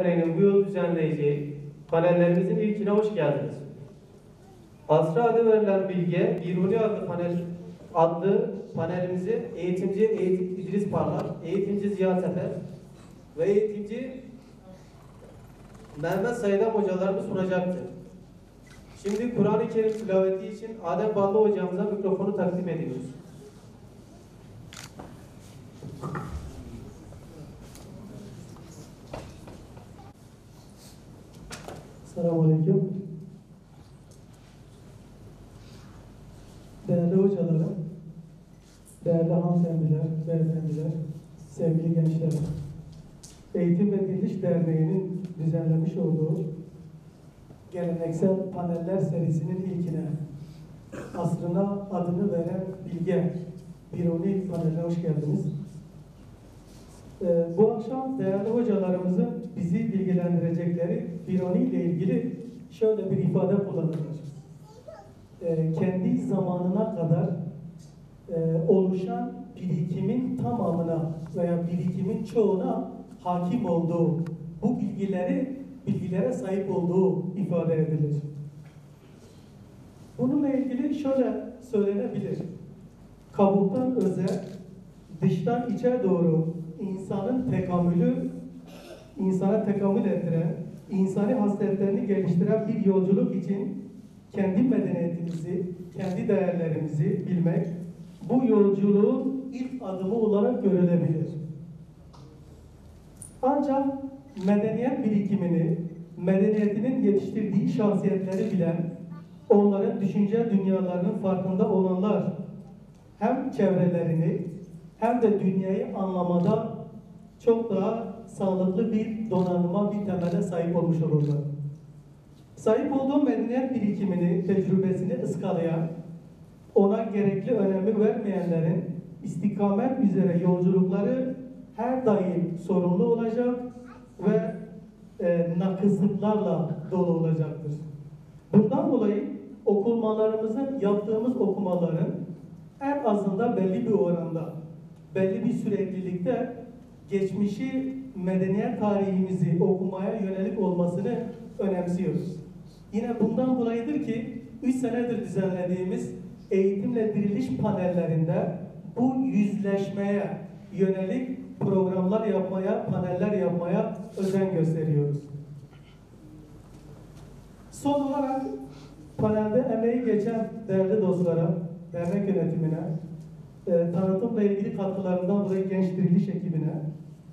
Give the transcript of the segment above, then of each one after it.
Derneği'nin bu yıl düzenleyeceği panellerimizin ilkine hoş geldiniz. Asra adı verilen Bilge, Biruni adlı panel adlı panelimizi eğitimci Eğitim, İdris Parlar, eğitimci Ziya Teper ve eğitimci Mehmet Saydam hocalarımız sunacaktır. Şimdi Kur'an-ı Kerim tilaveti için Adem Ballı hocamıza mikrofonu takdim ediyoruz. Selamun Aleyküm. Değerli hocalarım, değerli hanımefendiler, beyefendiler, sevgili gençler. Eğitim ve Diriliş Derneği'nin düzenlemiş olduğu geleneksel paneller serisinin ilkine asrına adını veren Bilge Biruni paneline hoş geldiniz. Ee, bu akşam değerli hocalarımızın bizi bilgilendirecekleri Biruni ile ilgili şöyle bir ifade kullanırlar. Ee, kendi zamanına kadar e, oluşan birikimin tamamına veya birikimin çoğuna hakim olduğu, bu bilgileri bilgilere sahip olduğu ifade edilir. Bununla ilgili şöyle söylenebilir. Kabuktan öze, dıştan içe doğru insanın tekamülü, insana tekamül ettiren, insani hasletlerini geliştiren bir yolculuk için kendi medeniyetimizi, kendi değerlerimizi bilmek, bu yolculuğun ilk adımı olarak görülebilir. Ancak medeniyet birikimini, medeniyetinin yetiştirdiği şahsiyetleri bilen, onların düşünce dünyalarının farkında olanlar hem çevrelerini hem de dünyayı anlamada çok daha sağlıklı bir donanıma, bir temele sahip olmuş olurlar. Sahip olduğu medeniyet birikimini, tecrübesini ıskalayan, ona gerekli önemi vermeyenlerin istikamet üzere yolculukları her daim sorumlu olacak ve e, nakıslıklarla dolu olacaktır. Bundan dolayı okumalarımızın, yaptığımız okumaların en azından belli bir oranda, belli bir süreklilikte geçmişi medeniyet tarihimizi okumaya yönelik olmasını önemsiyoruz. Yine bundan dolayıdır ki 3 senedir düzenlediğimiz eğitimle diriliş panellerinde bu yüzleşmeye yönelik programlar yapmaya, paneller yapmaya özen gösteriyoruz. Son olarak panelde emeği geçen değerli dostlara, dernek yönetimine, e, tanıtımla ilgili katkılarından dolayı genç diriliş ekibine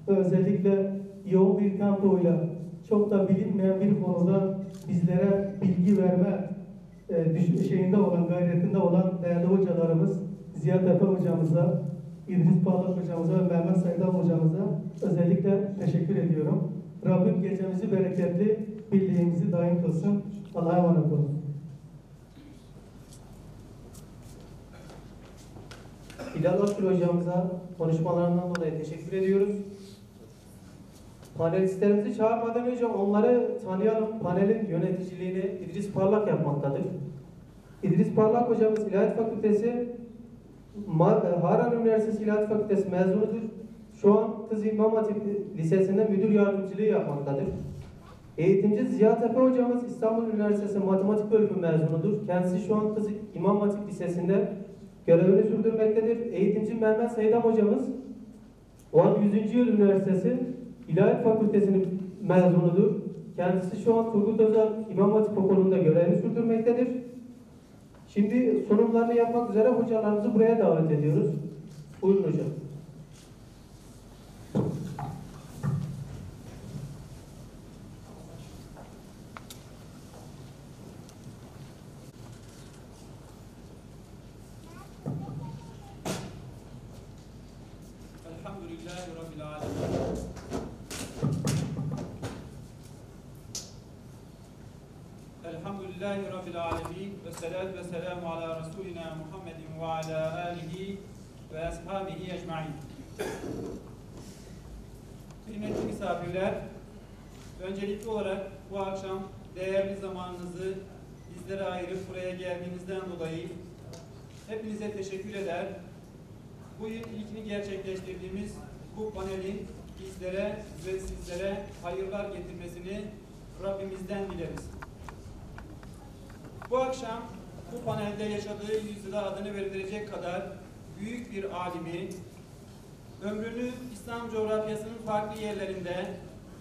ve özellikle yoğun bir tempoyla çok da bilinmeyen bir konuda bizlere bilgi verme e, şeyinde olan, gayretinde olan değerli hocalarımız Ziya Tepe hocamıza, İdris Parlak hocamıza ve Mehmet Saydam hocamıza özellikle teşekkür ediyorum. Rabbim gecemizi bereketli, birliğimizi daim kılsın. Allah'a emanet olun. Bilal Akgül hocamıza konuşmalarından dolayı teşekkür ediyoruz. Panelistlerimizi çağırmadan önce onları tanıyalım. Panelin yöneticiliğini İdris Parlak yapmaktadır. İdris Parlak hocamız İlahiyat Fakültesi Harran Üniversitesi İlahiyat Fakültesi mezunudur. Şu an Kız İmam Hatip Lisesi'nde müdür yardımcılığı yapmaktadır. Eğitimci Ziya Tepe hocamız İstanbul Üniversitesi Matematik Bölümü mezunudur. Kendisi şu an Kız İmam Hatip Lisesi'nde görevini sürdürmektedir. Eğitimci Mehmet Seydam hocamız Van 100. Yıl Üniversitesi İlahiyat Fakültesi'nin mezunudur. Kendisi şu an Turgut Özal İmam Hatip Okulu'nda görevini sürdürmektedir. Şimdi sunumlarını yapmak üzere hocalarımızı buraya davet ediyoruz. Buyurun hocam. Ashabihi ecmain. Kıymetli misafirler, öncelikli olarak bu akşam değerli zamanınızı bizlere ayırıp buraya geldiğinizden dolayı hepinize teşekkür eder. Bu yıl ilkini gerçekleştirdiğimiz bu panelin bizlere ve sizlere hayırlar getirmesini Rabbimizden dileriz. Bu akşam bu panelde yaşadığı yüzyıla adını verilecek kadar büyük bir alimi, ömrünü İslam coğrafyasının farklı yerlerinde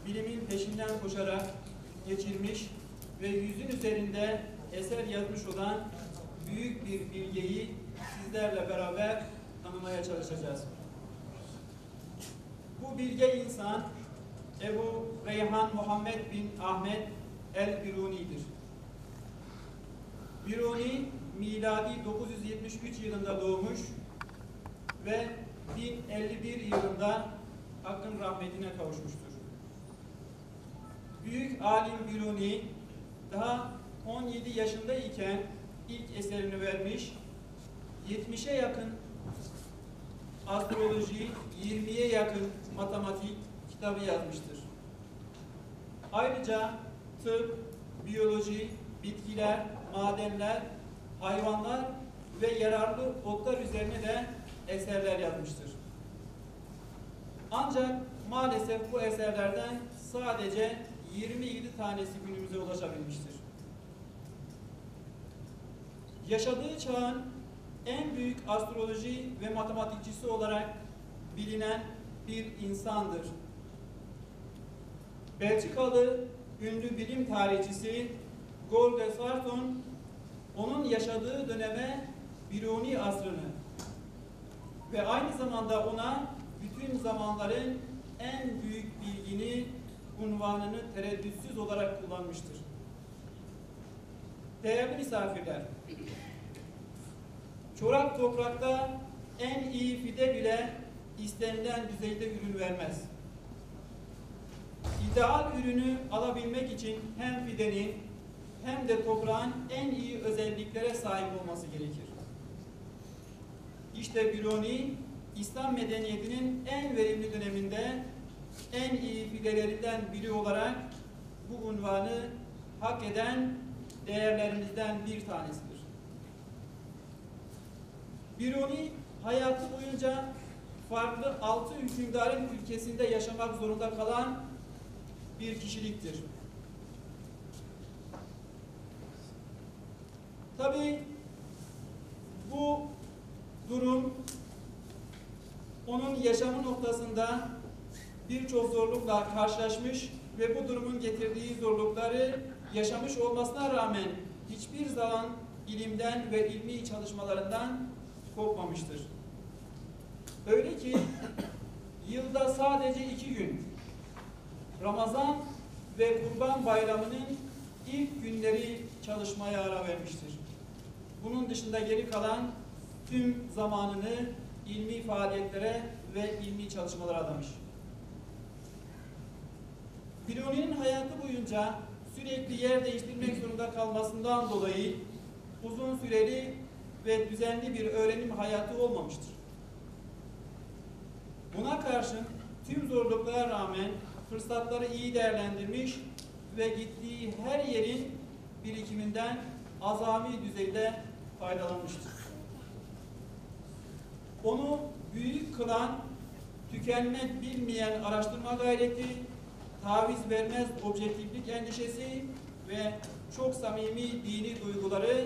bilimin peşinden koşarak geçirmiş ve yüzün üzerinde eser yazmış olan büyük bir bilgeyi sizlerle beraber tanımaya çalışacağız. Bu bilge insan Ebu Reyhan Muhammed bin Ahmet el-Biruni'dir. Biruni miladi 973 yılında doğmuş ve 1051 yılında Hakk'ın rahmetine kavuşmuştur. Büyük alim Biruni daha 17 yaşındayken ilk eserini vermiş, 70'e yakın astroloji, 20'ye yakın matematik kitabı yazmıştır. Ayrıca tıp, biyoloji, bitkiler, madenler, hayvanlar ve yararlı otlar üzerine de eserler yazmıştır. Ancak maalesef bu eserlerden sadece 27 tanesi günümüze ulaşabilmiştir. Yaşadığı çağın en büyük astroloji ve matematikçisi olarak bilinen bir insandır. Belçikalı ünlü bilim tarihçisi Golge Sarton onun yaşadığı döneme Biruni asrını ve aynı zamanda ona bütün zamanların en büyük bilgini unvanını tereddütsüz olarak kullanmıştır. Değerli misafirler, çorak toprakta en iyi fide bile istenilen düzeyde ürün vermez. İdeal ürünü alabilmek için hem fidenin hem de toprağın en iyi özelliklere sahip olması gerekir. İşte Biruni, İslam medeniyetinin en verimli döneminde en iyi fidelerinden biri olarak bu unvanı hak eden değerlerimizden bir tanesidir. Biruni hayatı boyunca farklı altı hükümdarın ülkesinde yaşamak zorunda kalan bir kişiliktir. Tabi bu durum onun yaşamı noktasında birçok zorlukla karşılaşmış ve bu durumun getirdiği zorlukları yaşamış olmasına rağmen hiçbir zaman ilimden ve ilmi çalışmalarından kopmamıştır. Öyle ki yılda sadece iki gün Ramazan ve Kurban Bayramı'nın ilk günleri çalışmaya ara vermiştir. Bunun dışında geri kalan tüm zamanını ilmi faaliyetlere ve ilmi çalışmalara adamış. Biruni'nin hayatı boyunca sürekli yer değiştirmek zorunda kalmasından dolayı uzun süreli ve düzenli bir öğrenim hayatı olmamıştır. Buna karşın tüm zorluklara rağmen fırsatları iyi değerlendirmiş ve gittiği her yerin birikiminden azami düzeyde faydalanmıştır. Onu büyük kılan, tükenmek bilmeyen araştırma gayreti, taviz vermez objektiflik endişesi ve çok samimi dini duyguları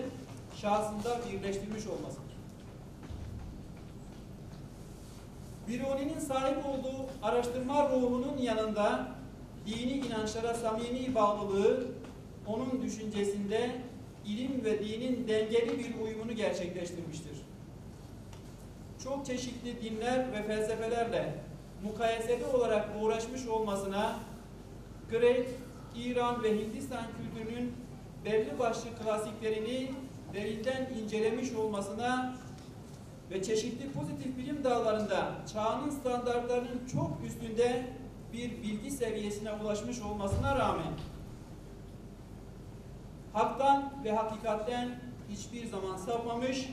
şahsında birleştirmiş olmasıdır. Biruni'nin sahip olduğu araştırma ruhunun yanında dini inançlara samimi bağlılığı onun düşüncesinde ilim ve dinin dengeli bir uyumunu gerçekleştirmiştir. Çok çeşitli dinler ve felsefelerle mukayeseli olarak uğraşmış olmasına Grek, İran ve Hindistan kültürünün belli başlı klasiklerini derinden incelemiş olmasına ve çeşitli pozitif bilim dallarında çağının standartlarının çok üstünde bir bilgi seviyesine ulaşmış olmasına rağmen haktan ve hakikatten hiçbir zaman sapmamış,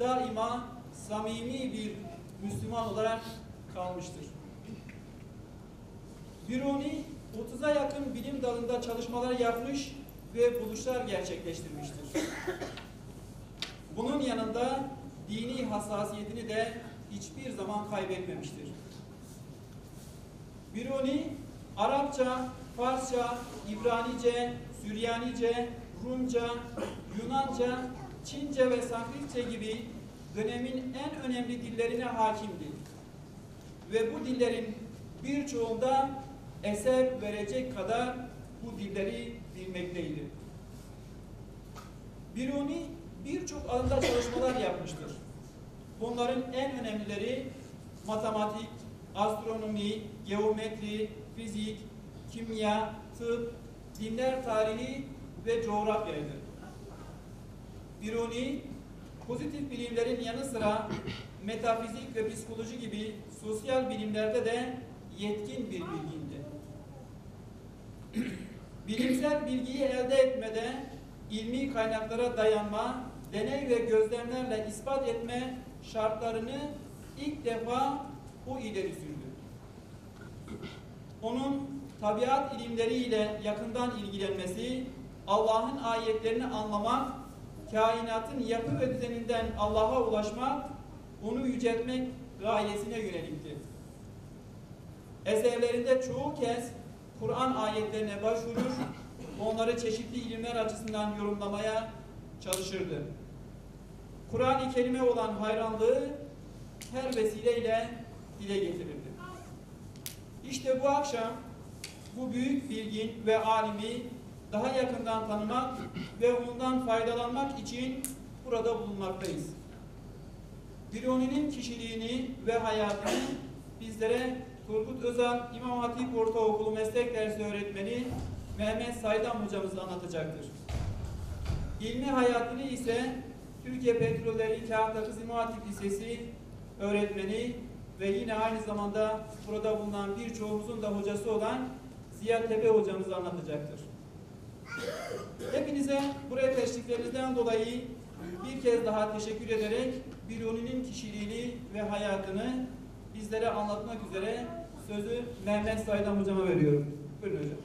daima samimi bir Müslüman olarak kalmıştır. Biruni 30'a yakın bilim dalında çalışmalar yapmış ve buluşlar gerçekleştirmiştir. Bunun yanında dini hassasiyetini de hiçbir zaman kaybetmemiştir. Biruni, Arapça, Farsça, İbranice, Süryanice, Rumca, Yunanca, Çince ve Sanskritçe gibi dönemin en önemli dillerine hakimdi. Ve bu dillerin birçoğunda eser verecek kadar bu dilleri bilmekteydi. Biruni birçok alanda çalışmalar yapmıştır. Bunların en önemlileri matematik, astronomi, geometri, fizik, kimya, tıp, dinler tarihi ve coğrafyaydı. Biruni, pozitif bilimlerin yanı sıra metafizik ve psikoloji gibi sosyal bilimlerde de yetkin bir bilgindi. Bilimsel bilgiyi elde etmede ilmi kaynaklara dayanma, deney ve gözlemlerle ispat etme şartlarını ilk defa o ileri sürdü. Onun tabiat ilimleriyle yakından ilgilenmesi, Allah'ın ayetlerini anlamak, kainatın yapı ve düzeninden Allah'a ulaşmak, onu yüceltmek gayesine yönelikti. Eserlerinde çoğu kez Kur'an ayetlerine başvurur, onları çeşitli ilimler açısından yorumlamaya çalışırdı. Kur'an-ı Kerim'e olan hayranlığı her vesileyle dile getirirdi. İşte bu akşam bu büyük bilgin ve alimi daha yakından tanımak ve ondan faydalanmak için burada bulunmaktayız. Biruni'nin kişiliğini ve hayatını bizlere Turgut Özal İmam Hatip Ortaokulu Meslek Dersi Öğretmeni Mehmet Saydam hocamız anlatacaktır. İlmi hayatını ise Türkiye Petrolleri Kağıttakız İmam Hatip Lisesi öğretmeni ve yine aynı zamanda burada bulunan birçoğumuzun da hocası olan Ziya Tepe hocamız anlatacaktır. Hepinize buraya teşriflerinizden dolayı bir kez daha teşekkür ederek Biruni'nin kişiliğini ve hayatını bizlere anlatmak üzere sözü Mehmet Saydam hocama veriyorum. Buyurun hocam.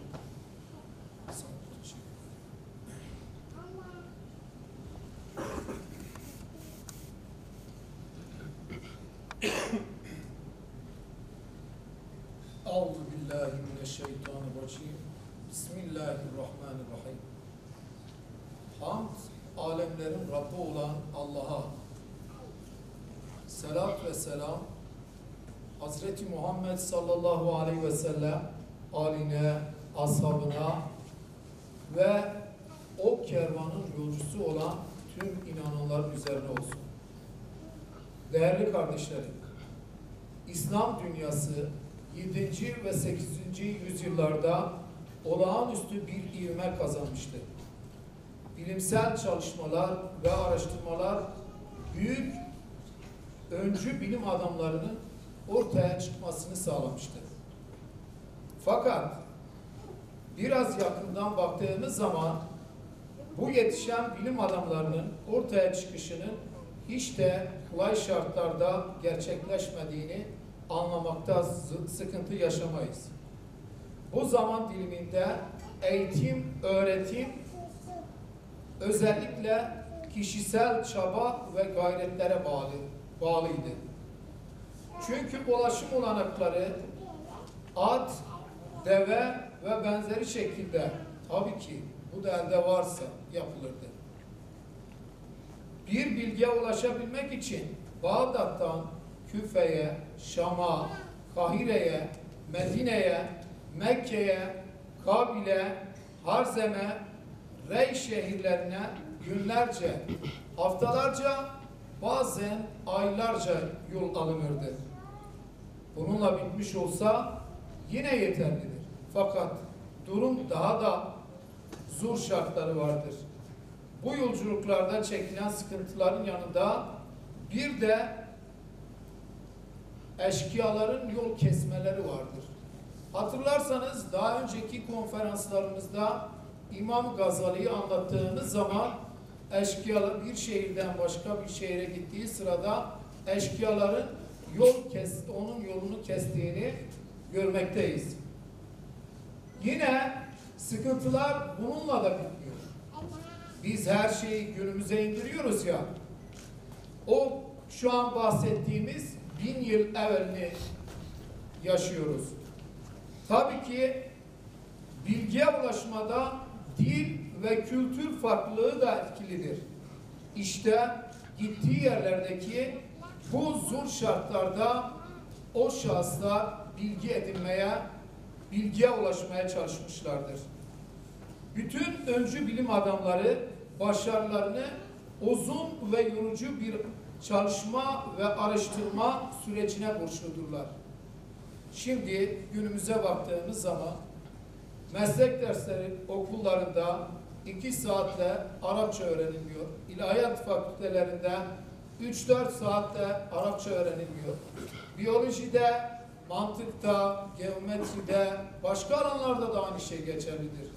Euzu billahi mineşşeytanirracim. Bismillahirrahmanirrahim. Hamd alemlerin Rabbi olan Allah'a. Selat ve selam Hazreti Muhammed sallallahu aleyhi ve sellem aline, ashabına ve o kervanın yolcusu olan tüm inananların üzerine olsun. Değerli kardeşlerim, İslam dünyası 7. ve 8. yüzyıllarda olağanüstü bir ivme kazanmıştı. Bilimsel çalışmalar ve araştırmalar büyük öncü bilim adamlarının ortaya çıkmasını sağlamıştı. Fakat biraz yakından baktığımız zaman bu yetişen bilim adamlarının ortaya çıkışının hiç de kolay şartlarda gerçekleşmediğini anlamakta sıkıntı yaşamayız. Bu zaman diliminde eğitim, öğretim özellikle kişisel çaba ve gayretlere bağlı bağlıydı. Çünkü ulaşım olanakları at, deve ve benzeri şekilde tabii ki bu da elde varsa yapılırdı. Bir bilgiye ulaşabilmek için Bağdat'tan Küfe'ye, Şam'a, Kahire'ye, Medine'ye, Mekke'ye, Kabil'e, Harzem'e, Rey şehirlerine günlerce, haftalarca, bazen aylarca yol alınırdı. Bununla bitmiş olsa yine yeterlidir. Fakat durum daha da zor şartları vardır. Bu yolculuklarda çekilen sıkıntıların yanında bir de eşkıyaların yol kesmeleri vardır. Hatırlarsanız daha önceki konferanslarımızda İmam Gazali'yi anlattığımız zaman eşkıyalar bir şehirden başka bir şehire gittiği sırada eşkıyaların yol kes, onun yolunu kestiğini görmekteyiz. Yine sıkıntılar bununla da bitmiyor. Biz her şeyi günümüze indiriyoruz ya. O şu an bahsettiğimiz bin yıl evvelini yaşıyoruz. Tabii ki bilgiye ulaşmada dil ve kültür farklılığı da etkilidir. İşte gittiği yerlerdeki bu zor şartlarda o şahıslar bilgi edinmeye, bilgiye ulaşmaya çalışmışlardır. Bütün öncü bilim adamları başarılarını uzun ve yorucu bir çalışma ve araştırma sürecine borçludurlar. Şimdi günümüze baktığımız zaman meslek dersleri okullarında iki saatte Arapça öğreniliyor. İlahiyat fakültelerinde 3-4 saatte Arapça öğreniliyor. Biyolojide, mantıkta, geometride, başka alanlarda da aynı şey geçerlidir.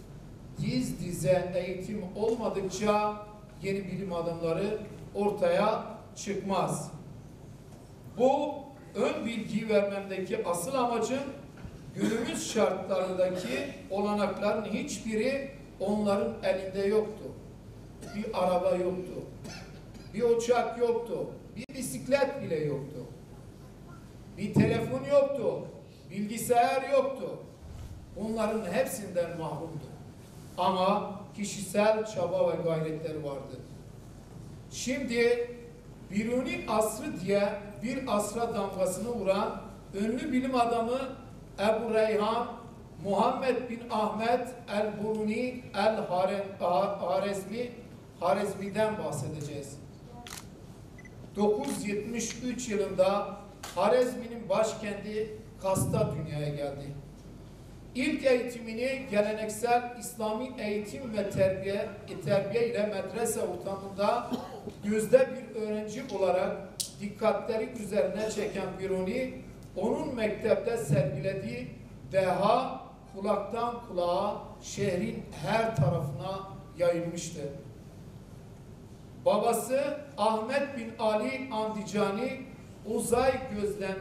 Diz dize eğitim olmadıkça yeni bilim adamları ortaya çıkmaz. Bu ön bilgi vermemdeki asıl amacım günümüz şartlarındaki olanakların hiçbiri onların elinde yoktu. Bir araba yoktu. Bir uçak yoktu. Bir bisiklet bile yoktu. Bir telefon yoktu. Bilgisayar yoktu. Bunların hepsinden mahrumdu. Ama kişisel çaba ve gayretleri vardı. Şimdi Biruni asrı diye bir asra damgasını vuran ünlü bilim adamı Ebu Reyhan Muhammed bin Ahmet el-Buruni el-Harezmi Harezmi'den bahsedeceğiz. 973 yılında Harezmi'nin başkenti Kas'ta dünyaya geldi. İlk eğitimini geleneksel İslami eğitim ve terbiye, terbiye ile medrese ortamında yüzde bir öğrenci olarak dikkatleri üzerine çeken Biruni, onun mektepte sergilediği deha kulaktan kulağa şehrin her tarafına yayılmıştı. Babası Ahmet bin Ali Andicani uzay gözlem,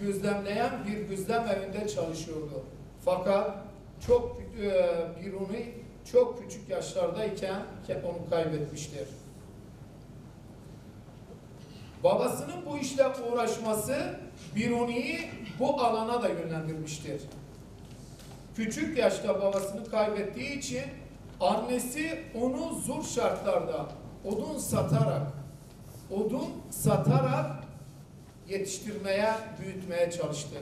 gözlemleyen bir gözlem evinde çalışıyordu. Fakat çok e, Biruni çok küçük yaşlardayken onu kaybetmiştir. Babasının bu işle uğraşması Biruni'yi bu alana da yönlendirmiştir. Küçük yaşta babasını kaybettiği için annesi onu zor şartlarda odun satarak odun satarak yetiştirmeye, büyütmeye çalıştı.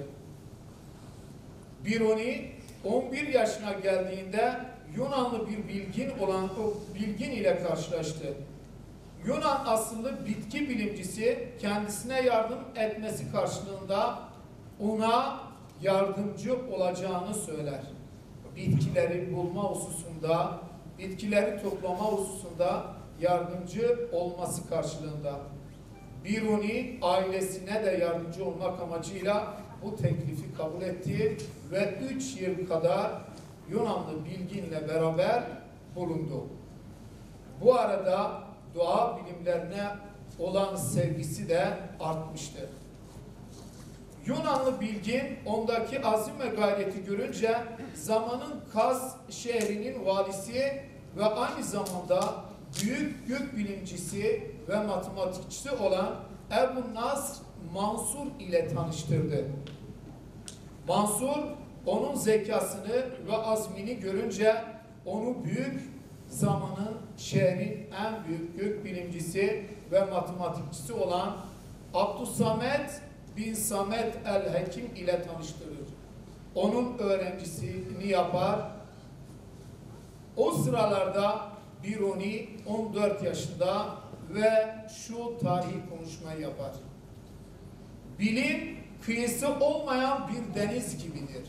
Biruni 11 yaşına geldiğinde Yunanlı bir bilgin olan o bilgin ile karşılaştı. Yunan asıllı bitki bilimcisi kendisine yardım etmesi karşılığında ona yardımcı olacağını söyler. Bitkileri bulma hususunda, bitkileri toplama hususunda yardımcı olması karşılığında. Biruni ailesine de yardımcı olmak amacıyla bu teklifi kabul etti ve üç yıl kadar Yunanlı bilginle beraber bulundu. Bu arada doğa bilimlerine olan sevgisi de artmıştı. Yunanlı bilgin ondaki azim ve gayreti görünce zamanın Kaz şehrinin valisi ve aynı zamanda büyük gök bilimcisi ve matematikçisi olan Ebu Nasr Mansur ile tanıştırdı. Mansur onun zekasını ve azmini görünce onu büyük zamanın şehrin en büyük gök bilimcisi ve matematikçisi olan Abdüsamet bin Samet el-Hekim ile tanıştırır. Onun öğrencisini yapar. O sıralarda Biruni 14 yaşında ve şu tarihi konuşmayı yapar. Bilim kıyısı olmayan bir deniz gibidir.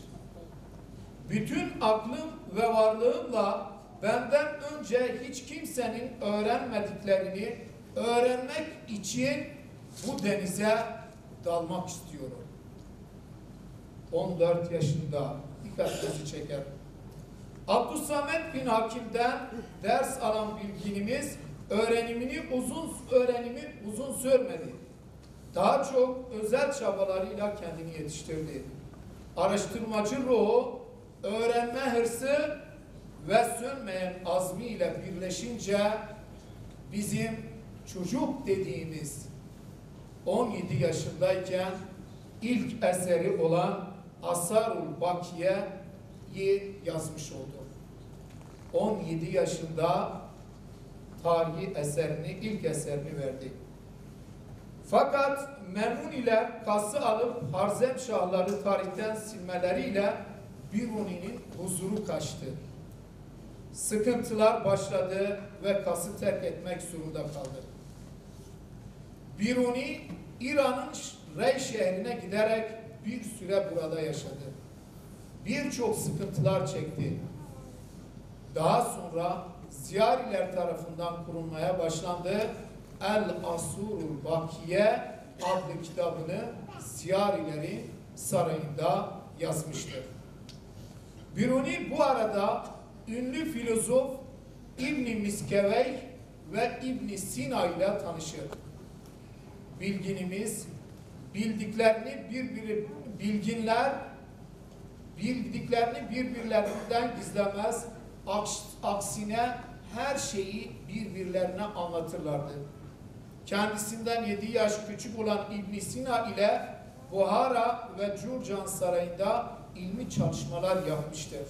Bütün aklım ve varlığımla benden önce hiç kimsenin öğrenmediklerini öğrenmek için bu denize dalmak istiyorum. 14 yaşında dikkatinizi çeker. Abdüsamet bin Hakim'den ders alan bilginimiz öğrenimini uzun öğrenimi uzun sürmedi. Daha çok özel çabalarıyla kendini yetiştirdi. Araştırmacı ruhu, öğrenme hırsı ve sönmeyen azmiyle birleşince bizim çocuk dediğimiz 17 yaşındayken ilk eseri olan Asarul Bakiye yazmış oldu. 17 yaşında tarihi eserini, ilk eserini verdi. Fakat Memnuniler kası alıp Harzem Şahları tarihten silmeleriyle Biruni'nin huzuru kaçtı. Sıkıntılar başladı ve kası terk etmek zorunda kaldı. Biruni İran'ın Rey şehrine giderek bir süre burada yaşadı. Birçok sıkıntılar çekti. Daha sonra Ziyariler tarafından kurulmaya başlandı. El Asurul Bakiye adlı kitabını Ziyarilerin sarayında yazmıştır. Biruni bu arada ünlü filozof İbn Miskevey ve İbn Sina ile tanışır. Bilginimiz bildiklerini birbiri bilginler bildiklerini birbirlerinden gizlemez. Aks, aksine her şeyi birbirlerine anlatırlardı. Kendisinden 7 yaş küçük olan İbn Sina ile Buhara ve Curcan sarayında ilmi çalışmalar yapmıştır.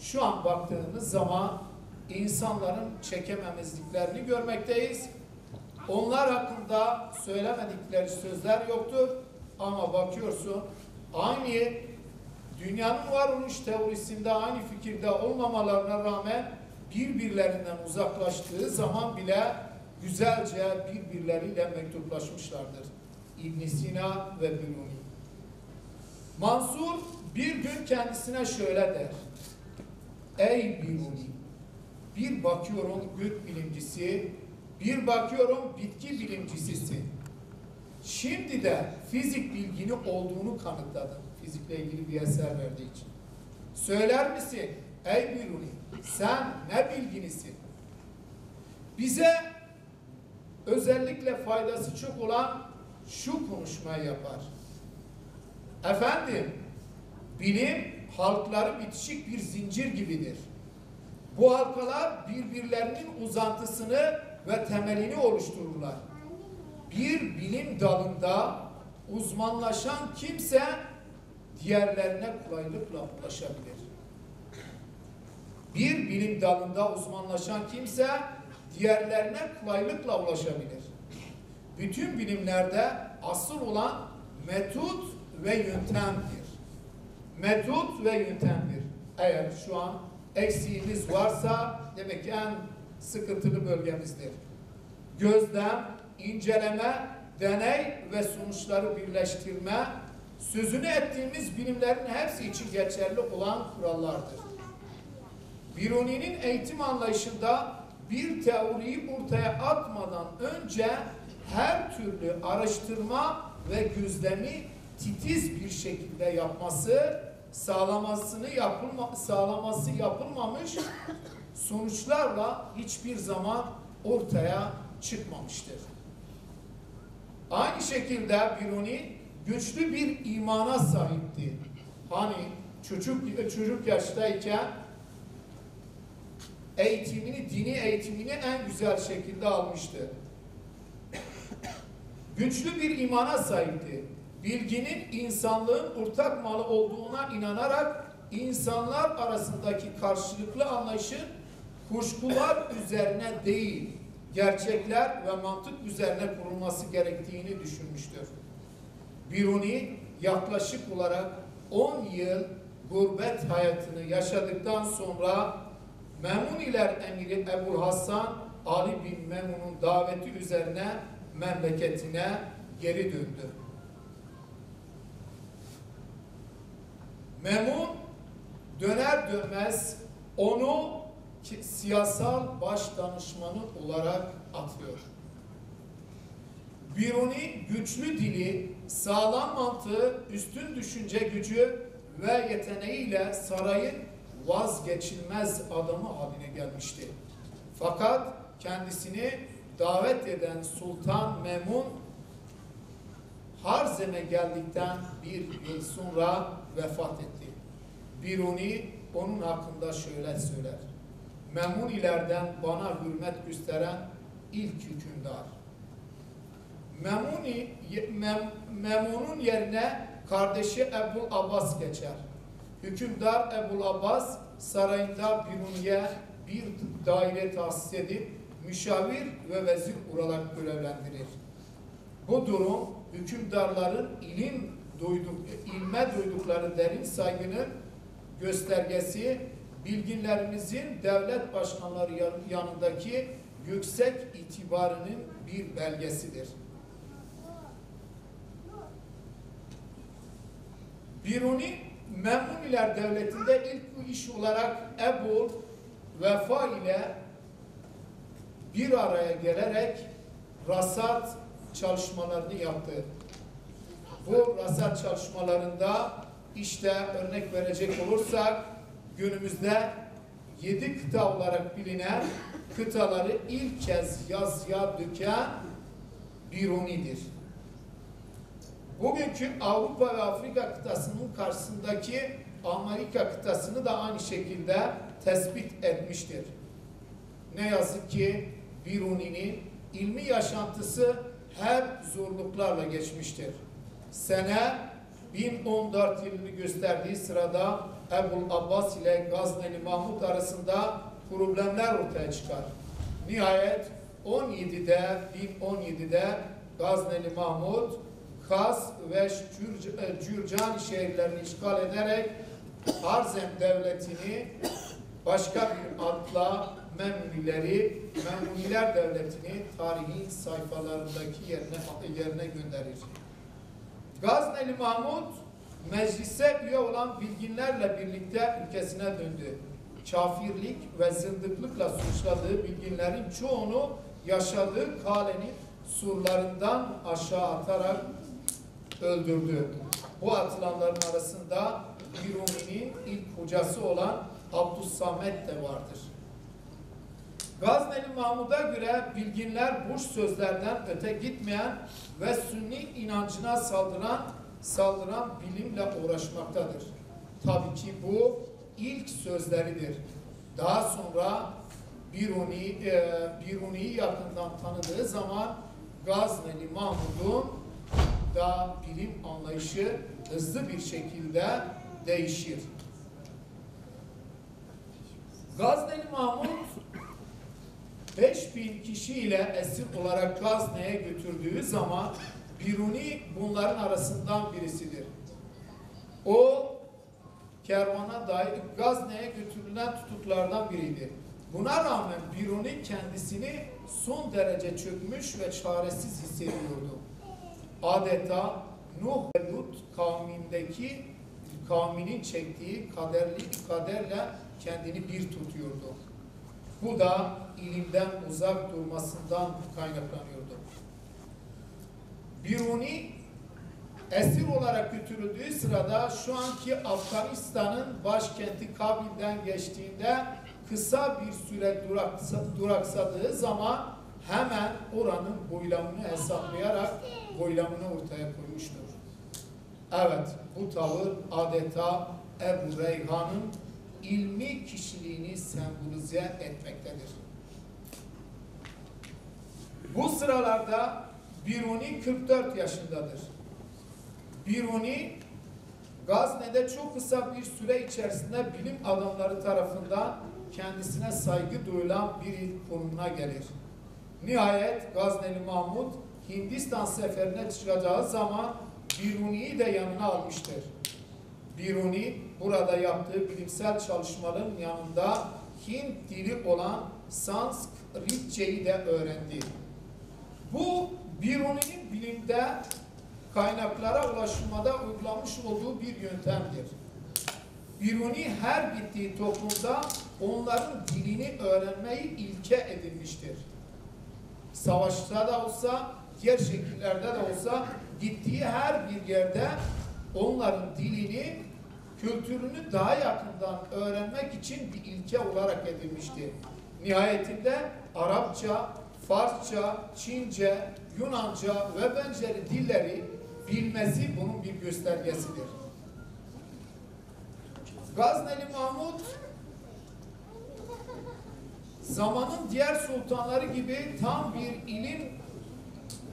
Şu an baktığımız zaman insanların çekememezliklerini görmekteyiz. Onlar hakkında söylemedikleri sözler yoktur. Ama bakıyorsun aynı dünyanın varoluş teorisinde aynı fikirde olmamalarına rağmen birbirlerinden uzaklaştığı zaman bile güzelce birbirleriyle mektuplaşmışlardır. İbn Sina ve Biruni. Mansur bir gün kendisine şöyle der. Ey Biruni, bir bakıyorum gök bilimcisi, bir bakıyorum bitki bilimcisisin. Şimdi de fizik bilgini olduğunu kanıtladın. Fizikle ilgili bir eser verdiği için. Söyler misin ey Biruni sen ne bilginisin? Bize özellikle faydası çok olan şu konuşmayı yapar. Efendim bilim halkları bitişik bir zincir gibidir. Bu halkalar birbirlerinin uzantısını ve temelini oluştururlar. Bir bilim dalında uzmanlaşan kimse diğerlerine kolaylıkla ulaşabilir. Bir bilim dalında uzmanlaşan kimse diğerlerine kolaylıkla ulaşabilir. Bütün bilimlerde asıl olan metut ve yöntemdir. Metut ve yöntemdir. Eğer şu an eksiğimiz varsa demek ki en sıkıntılı bölgemizdir. Gözlem, inceleme, deney ve sonuçları birleştirme, sözünü ettiğimiz bilimlerin hepsi için geçerli olan kurallardır. Biruni'nin eğitim anlayışında bir teoriyi ortaya atmadan önce her türlü araştırma ve gözlemi titiz bir şekilde yapması, sağlamasını yapılma, sağlaması yapılmamış sonuçlarla hiçbir zaman ortaya çıkmamıştır. Aynı şekilde Biruni güçlü bir imana sahipti. Hani çocuk çocuk yaştayken eğitimini, dini eğitimini en güzel şekilde almıştı. Güçlü bir imana sahipti. Bilginin insanlığın ortak malı olduğuna inanarak insanlar arasındaki karşılıklı anlayışın kuşkular üzerine değil, gerçekler ve mantık üzerine kurulması gerektiğini düşünmüştür. Biruni yaklaşık olarak 10 yıl gurbet hayatını yaşadıktan sonra Memuniler emiri Ebu Hasan Ali bin Memun'un daveti üzerine memleketine geri döndü. Memun döner dönmez onu siyasal baş danışmanı olarak atıyor. Biruni güçlü dili, sağlam mantığı, üstün düşünce gücü ve yeteneğiyle sarayın vazgeçilmez adamı haline gelmişti. Fakat kendisini davet eden Sultan Memun Harzem'e geldikten bir yıl sonra vefat etti. Biruni onun hakkında şöyle söyler. Memun ilerden bana hürmet gösteren ilk hükümdar. Memuni, Mem, Memun'un yerine kardeşi Ebu Abbas geçer. hükümdar Ebul Abbas sarayında Biruni'ye bir daire tahsis edip müşavir ve vezir olarak görevlendirir. Bu durum hükümdarların ilim duyduk, ilme duydukları derin saygının göstergesi, bilginlerimizin devlet başkanları yan- yanındaki yüksek itibarının bir belgesidir. Biruni Memnuniler Devleti'nde ilk bu iş olarak Ebu Vefa ile bir araya gelerek rasat çalışmalarını yaptı. Bu rasat çalışmalarında işte örnek verecek olursak günümüzde yedi kıta olarak bilinen kıtaları ilk kez yazıya döken Biruni'dir. Bugünkü Avrupa ve Afrika kıtasının karşısındaki Amerika kıtasını da aynı şekilde tespit etmiştir. Ne yazık ki Biruni'nin ilmi yaşantısı hep zorluklarla geçmiştir. Sene 1014 yılını gösterdiği sırada Ebul Abbas ile Gazneli Mahmud arasında problemler ortaya çıkar. Nihayet 17'de 1017'de Gazneli Mahmud Kaz ve e, Cürcan şehirlerini işgal ederek Harzem devletini başka bir adla Memnunileri, Memnuniler devletini tarihi sayfalarındaki yerine, yerine gönderir. Gazneli Mahmud meclise üye olan bilginlerle birlikte ülkesine döndü. Kafirlik ve zındıklıkla suçladığı bilginlerin çoğunu yaşadığı kalenin surlarından aşağı atarak öldürdü. Bu atılanların arasında Birumi'nin ilk hocası olan Abdüssamet de vardır. Gazneli Mahmud'a göre bilginler boş sözlerden öte gitmeyen ve sünni inancına saldıran saldıran bilimle uğraşmaktadır. Tabii ki bu ilk sözleridir. Daha sonra Biruni, e, Biruni'yi yakından tanıdığı zaman Gazneli Mahmud'un da bilim anlayışı hızlı bir şekilde değişir. Gazneli Mahmud 5000 kişiyle esir olarak Gazne'ye götürdüğü zaman Biruni bunların arasından birisidir. O kervana dair Gazne'ye götürülen tutuklardan biriydi. Buna rağmen Biruni kendisini son derece çökmüş ve çaresiz hissediyordu. Adeta Nuh ve Lut kavmindeki kavminin çektiği kaderli kaderle kendini bir tutuyordu. Bu da ilimden uzak durmasından kaynaklanıyordu. Biruni esir olarak götürüldüğü sırada şu anki Afganistan'ın başkenti Kabil'den geçtiğinde kısa bir süre duraksa, duraksadığı zaman hemen oranın boylamını hesaplayarak boylamını ortaya koymuştur. Evet, bu tavır adeta Ebu Reyhan'ın ilmi kişiliğini sembolize etmektedir. Bu sıralarda Biruni 44 yaşındadır. Biruni Gazne'de çok kısa bir süre içerisinde bilim adamları tarafından kendisine saygı duyulan bir konumuna gelir. Nihayet Gazneli Mahmud Hindistan seferine çıkacağı zaman Biruni'yi de yanına almıştır. Biruni burada yaptığı bilimsel çalışmaların yanında Hint dili olan Sanskritçeyi de öğrendi. Bu Biruni'nin bilimde kaynaklara ulaşmada uygulamış olduğu bir yöntemdir. Biruni her gittiği toplumda onların dilini öğrenmeyi ilke edinmiştir. Savaşta da olsa, diğer şekillerde de olsa gittiği her bir yerde onların dilini, kültürünü daha yakından öğrenmek için bir ilke olarak edinmiştir. Nihayetinde Arapça, Farsça, Çince, Yunanca ve benzeri dilleri bilmesi bunun bir göstergesidir. Gazneli Mahmud zamanın diğer sultanları gibi tam bir ilim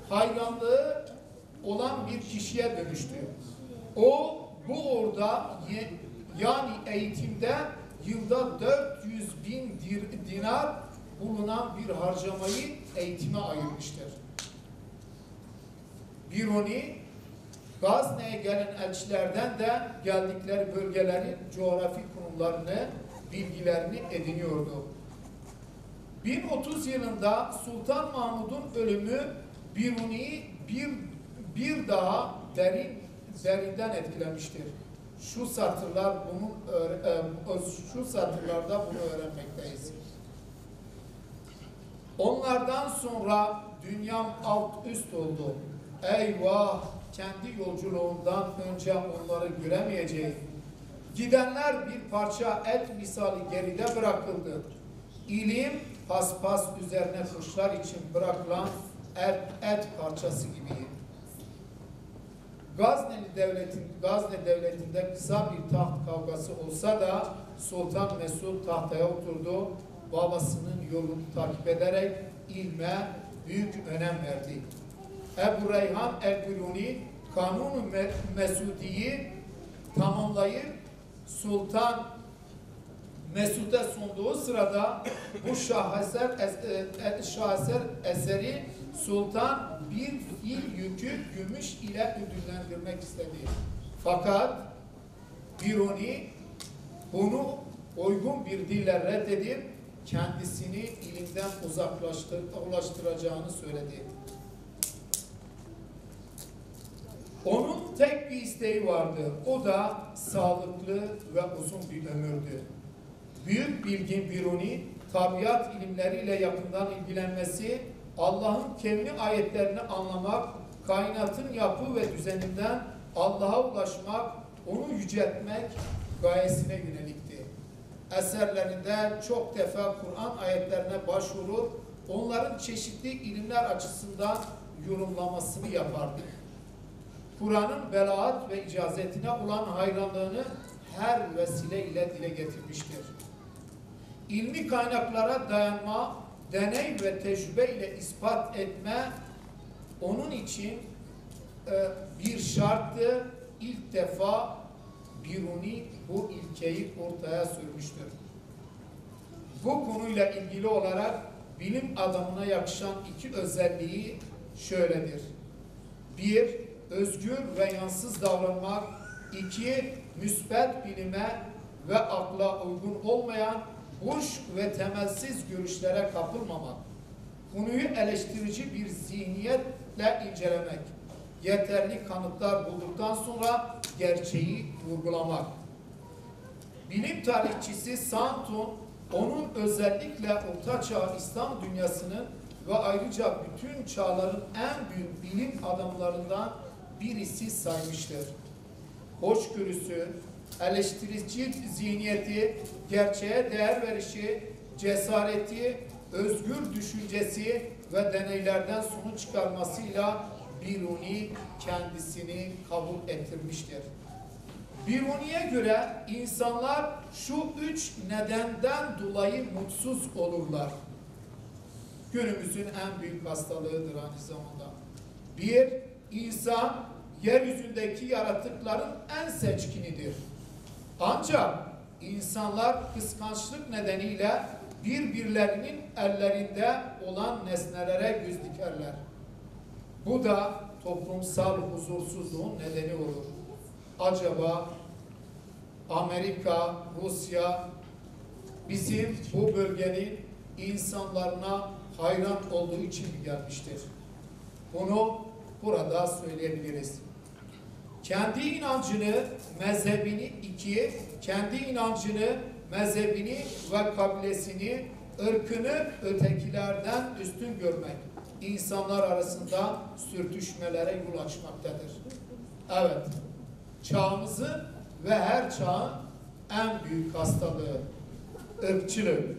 hayranlığı olan bir kişiye dönüştü. O bu orada yani eğitimde yılda 400 bin dinar bulunan bir harcamayı eğitime ayırmıştır. Biruni, Gazne'ye gelen elçilerden de geldikleri bölgelerin coğrafi konumlarını, bilgilerini ediniyordu. 1030 yılında Sultan Mahmud'un ölümü Biruni'yi bir, bir daha derin derinden etkilemiştir. Şu satırlar öğre- e, şu satırlarda bunu öğrenmekteyiz. Onlardan sonra dünyam alt üst oldu. Eyvah! Kendi yolculuğumdan önce onları göremeyeceğim. Gidenler bir parça et misali geride bırakıldı. İlim paspas üzerine kuşlar için bırakılan et, et parçası gibiyim. Gazneli devletin Gazne devletinde kısa bir taht kavgası olsa da Sultan Mesud tahtaya oturdu. Babasının yolunu takip ederek ilme büyük önem verdi. Ebu Reyhan el-Biruni Kanun-u Me- Mesudi'yi tamamlayıp Sultan Mesud'e sunduğu sırada bu şaheser, es- e, şaheser eseri Sultan bir fil yükü gümüş ile ödüllendirmek istedi. Fakat Biruni bunu uygun bir dille reddedip kendisini ilimden uzaklaştır, söyledi. Onun tek bir isteği vardı. O da sağlıklı ve uzun bir ömürdü. Büyük bilgin Biruni, tabiat ilimleriyle yakından ilgilenmesi, Allah'ın kevni ayetlerini anlamak, kainatın yapı ve düzeninden Allah'a ulaşmak, onu yüceltmek gayesine yönelikti. Eserlerinde çok defa Kur'an ayetlerine başvurur, onların çeşitli ilimler açısından yorumlamasını yapardı. Kur'an'ın belaat ve icazetine olan hayranlığını her vesile ile dile getirmiştir. İlmi kaynaklara dayanma, deney ve tecrübe ile ispat etme onun için e, bir şarttı. İlk defa Biruni bu ilkeyi ortaya sürmüştür. Bu konuyla ilgili olarak bilim adamına yakışan iki özelliği şöyledir. Bir, özgür ve yansız davranmak. İki, müsbet bilime ve akla uygun olmayan boş ve temelsiz görüşlere kapılmamak. Konuyu eleştirici bir zihniyetle incelemek. Yeterli kanıtlar bulduktan sonra gerçeği vurgulamak. Bilim tarihçisi Santun, onun özellikle Orta Çağ İslam dünyasının ve ayrıca bütün çağların en büyük bilim adamlarından birisi saymıştır. Hoşgörüsü, eleştirici zihniyeti, gerçeğe değer verişi, cesareti, özgür düşüncesi ve deneylerden sonuç çıkarmasıyla Biruni kendisini kabul ettirmiştir. Biruni'ye göre insanlar şu üç nedenden dolayı mutsuz olurlar. Günümüzün en büyük hastalığıdır aynı zamanda. Bir, insan yeryüzündeki yaratıkların en seçkinidir. Ancak insanlar kıskançlık nedeniyle birbirlerinin ellerinde olan nesnelere göz dikerler. Bu da toplumsal huzursuzluğun nedeni olur. Acaba Amerika, Rusya bizim bu bölgenin insanlarına hayran olduğu için mi gelmiştir? Bunu burada söyleyebiliriz. Kendi inancını, mezhebini iki, kendi inancını, mezhebini ve kabilesini, ırkını ötekilerden üstün görmek insanlar arasında sürtüşmelere yol açmaktadır. Evet, çağımızın ve her çağın en büyük hastalığı ırkçılık.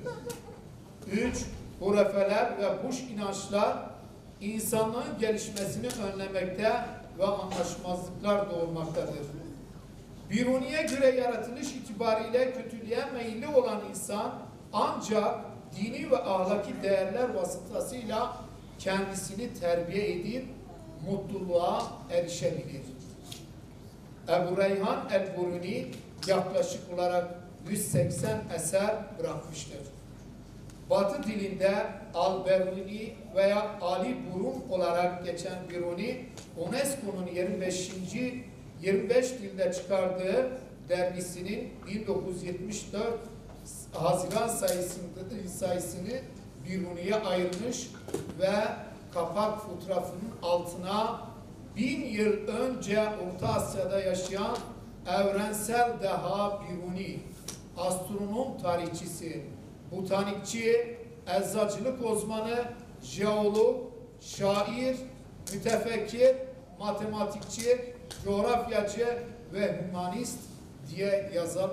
Üç, hurefeler ve buş inançlar insanlığın gelişmesini önlemekte ve anlaşmazlıklar doğurmaktadır. Biruni'ye göre yaratılış itibariyle kötülüğe meyilli olan insan ancak dini ve ahlaki değerler vasıtasıyla kendisini terbiye edip mutluluğa erişebilir. Ebu Reyhan el-Buruni yaklaşık olarak 180 eser bırakmıştır. Batı dilinde Al-Beruni veya Ali Burun olarak geçen Biruni, UNESCO'nun 25. 25 dilde çıkardığı dergisinin 1974 Haziran sayısında, sayısını Biruni'ye ayırmış ve kapak fotoğrafının altına bin yıl önce Orta Asya'da yaşayan evrensel deha Biruni, astronom tarihçisi, botanikçi, eczacılık uzmanı, jeolog, şair, mütefekkir, matematikçi, coğrafyacı ve humanist diye yazar,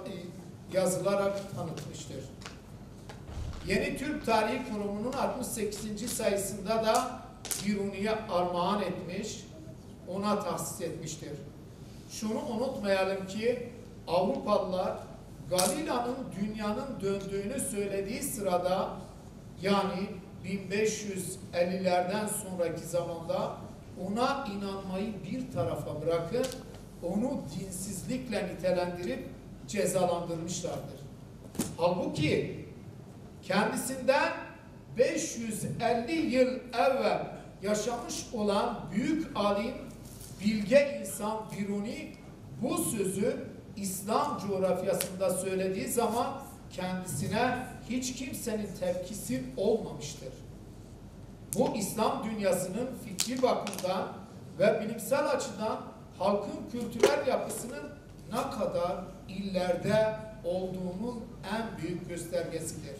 yazılarak tanıtmıştır. Yeni Türk Tarihi Kurumu'nun 68. sayısında da Biruni'ye armağan etmiş, ona tahsis etmiştir. Şunu unutmayalım ki Avrupalılar Galila'nın dünyanın döndüğünü söylediği sırada yani 1550'lerden sonraki zamanda ona inanmayı bir tarafa bırakın, onu dinsizlikle nitelendirip cezalandırmışlardır. Halbuki kendisinden 550 yıl evvel yaşamış olan büyük alim, bilge insan Biruni bu sözü İslam coğrafyasında söylediği zaman kendisine hiç kimsenin tepkisi olmamıştır. Bu İslam dünyasının fikri bakımdan ve bilimsel açıdan halkın kültürel yapısının ne kadar illerde olduğunun en büyük göstergesidir.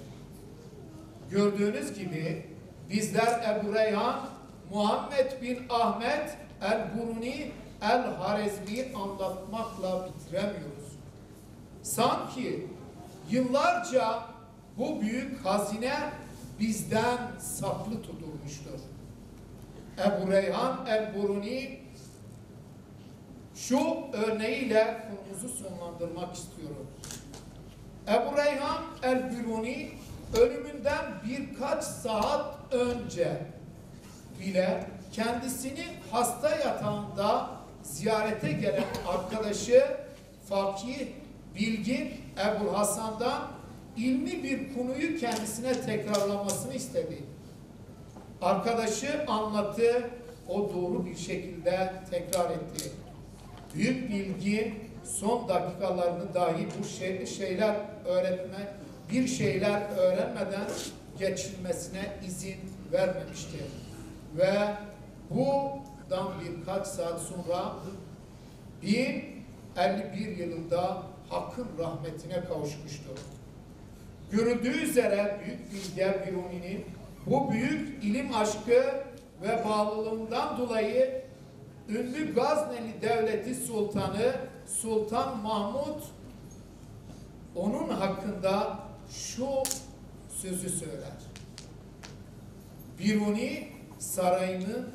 Gördüğünüz gibi bizler Ebu Reyhan, Muhammed bin Ahmet el-Buruni el-Harezmi'yi anlatmakla bitiremiyoruz. Sanki yıllarca bu büyük hazine bizden saklı tutulmuştur. Ebu Reyhan el-Buruni şu örneğiyle konumuzu sonlandırmak istiyorum. Ebu Reyhan el-Biruni ölümünden birkaç saat önce bile kendisini hasta yatağında ziyarete gelen arkadaşı fakih, bilgin Ebu Hasan'dan ilmi bir konuyu kendisine tekrarlamasını istedi. Arkadaşı anlattı, o doğru bir şekilde tekrar etti. Büyük bilgi son dakikalarını dahi bu şey, şeyler öğretme, bir şeyler öğrenmeden geçilmesine izin vermemişti. Ve bundan birkaç saat sonra 1051 yılında Hakk'ın rahmetine kavuşmuştu. Görüldüğü üzere Büyük Bilge Biruni'nin bu büyük ilim aşkı ve bağlılığından dolayı ünlü Gazneli Devleti Sultanı Sultan Mahmud onun hakkında şu sözü söyler. Biruni sarayının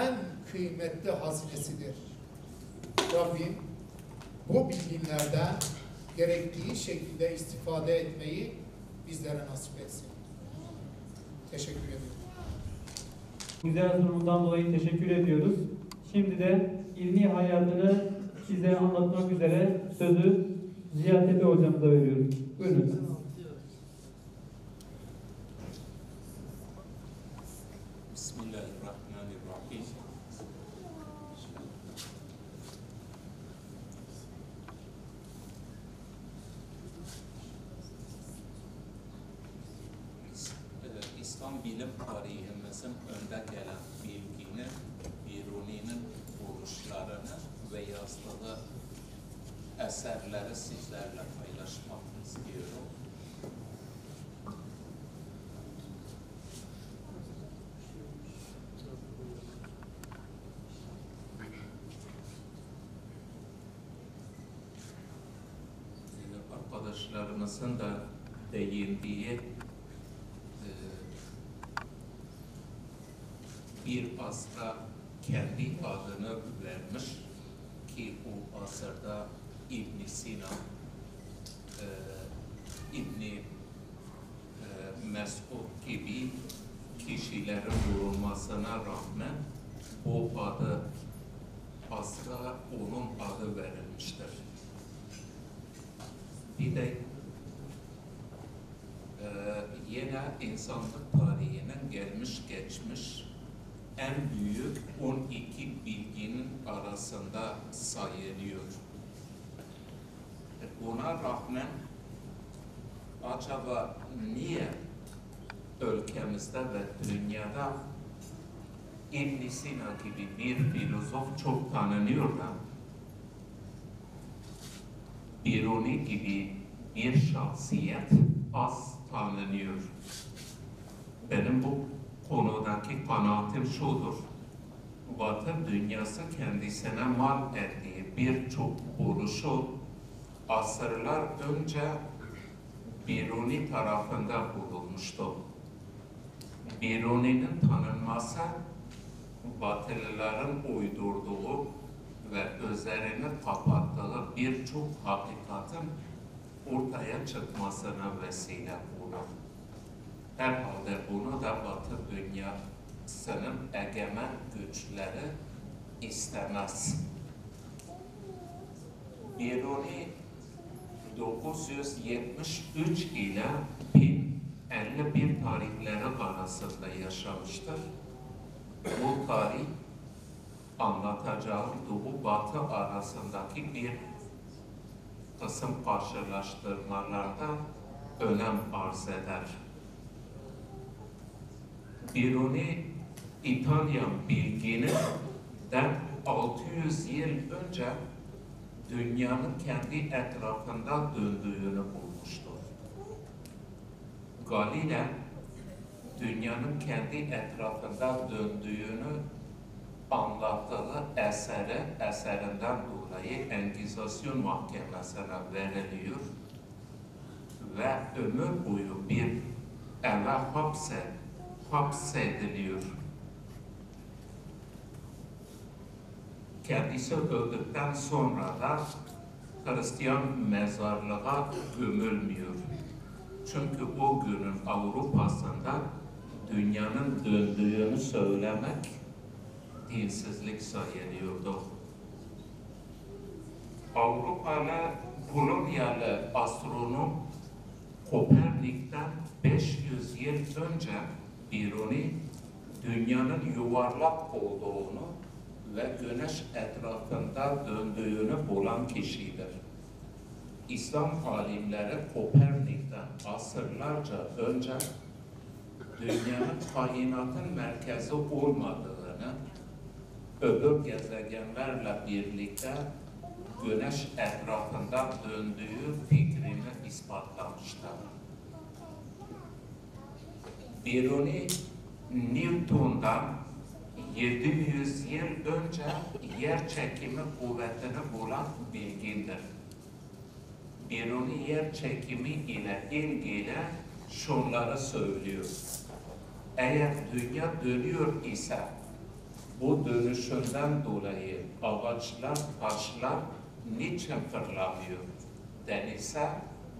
en kıymetli hazinesidir. Rabbim bu bilginlerden gerektiği şekilde istifade etmeyi bizlere nasip etsin. Teşekkür ederim. Güzel sunumundan dolayı teşekkür ediyoruz. Şimdi de ilmi hayatını size anlatmak üzere sözü Ziya Tepe hocamıza veriyoruz. Buyurun. Bismillahirrahmanirrahim. Ee, İslam bilim tarihimizin önde gelen bilgini, Biruni'nin buluşlarını ve yazdığı eserleri sizlerle paylaşmak istiyorum. Ee, arkadaşlarımızın da değindiği e, bir asra kendi adını vermiş ki o asırda İbn Sina, e, İbn e, Mesud gibi kişilerin bulunmasına rağmen o adı asra onun adı verilmiştir. Bir de e, yine insanlık tarihinin gelmiş geçmiş en büyük 12 arasında sayılıyor. Buna rağmen acaba niye ülkemizde ve dünyada ibn Sina gibi bir filozof çok tanınıyor da Biruni gibi bir şahsiyet az tanınıyor. Benim bu konudaki kanaatim şudur. Batı dünyası kendisine mal ettiği birçok buluşu asırlar önce Biruni tarafından bulunmuştu. Biruni'nin tanınması Batılıların uydurduğu ve üzerine kapattığı birçok hakikatin ortaya çıkmasına vesile olur. Herhalde bunu da Batı dünyasının egemen güçleri istemez. Biruni 973 ile 1051 tarihleri arasında yaşamıştır. Bu tarih anlatacağım Doğu Batı arasındaki bir kısım karşılaştırmalarda önem arz eder. Biruni İtalyan bilgininden 600 yıl önce dünyanın kendi etrafında döndüğünü bulmuştur. Galile dünyanın kendi etrafında döndüğünü anlattığı eseri, eserinden dolayı Engizasyon Mahkemesi'ne veriliyor ve ömür boyu bir eve hapse, hapsediliyor. Kendisi öldükten sonra da Hristiyan mezarlığa gömülmüyor. Çünkü o günün Avrupa'sında dünyanın döndüğünü söylemek dinsizlik sayılıyordu. Avrupalı Polonyalı astronom Kopernik'ten 500 yıl önce Biruni dünyanın yuvarlak olduğunu ve güneş etrafında döndüğünü bulan kişidir. İslam alimleri Kopernik'ten asırlarca önce dünyanın kainatın merkezi olmadığını, öbür gezegenlerle birlikte güneş etrafında döndüğü fikrini ispatlamışlar. Biruni Newton'dan 700 yıl önce yer çekimi kuvvetini bulan bilgindir. Biruni yer çekimi ile ilgili şunları söylüyor. Eğer dünya dönüyor ise bu dönüşünden dolayı ağaçlar, taşlar niçin fırlamıyor denilse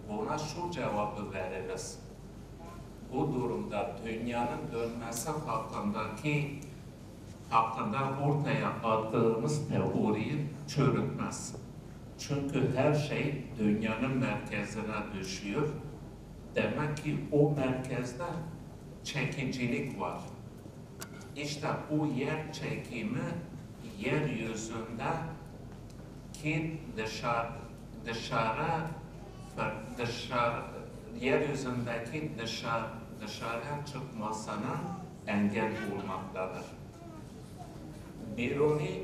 buna şu cevabı veririz. Bu durumda dünyanın dönmesi hakkındaki hakkında ortaya attığımız teoriyi çürütmez. Çünkü her şey dünyanın merkezine düşüyor. Demek ki o merkezde çekicilik var. İşte bu yer çekimi yeryüzünde ki dışarı dışarı dışarı yeryüzündeki dışarı dışarıya çıkmasına engel olmaktadır. Biruni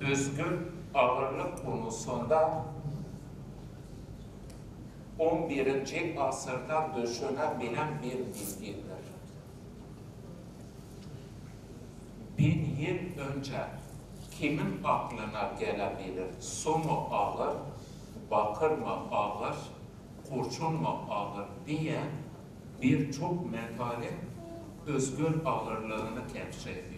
özgür ağırlık konusunda 11. asırda düşünebilen bir bilgidir. Bin yıl önce kimin aklına gelebilir? Su mu ağır, bakır mı ağır, kurşun mu ağır diye birçok metalin özgür ağırlığını keşfediyor.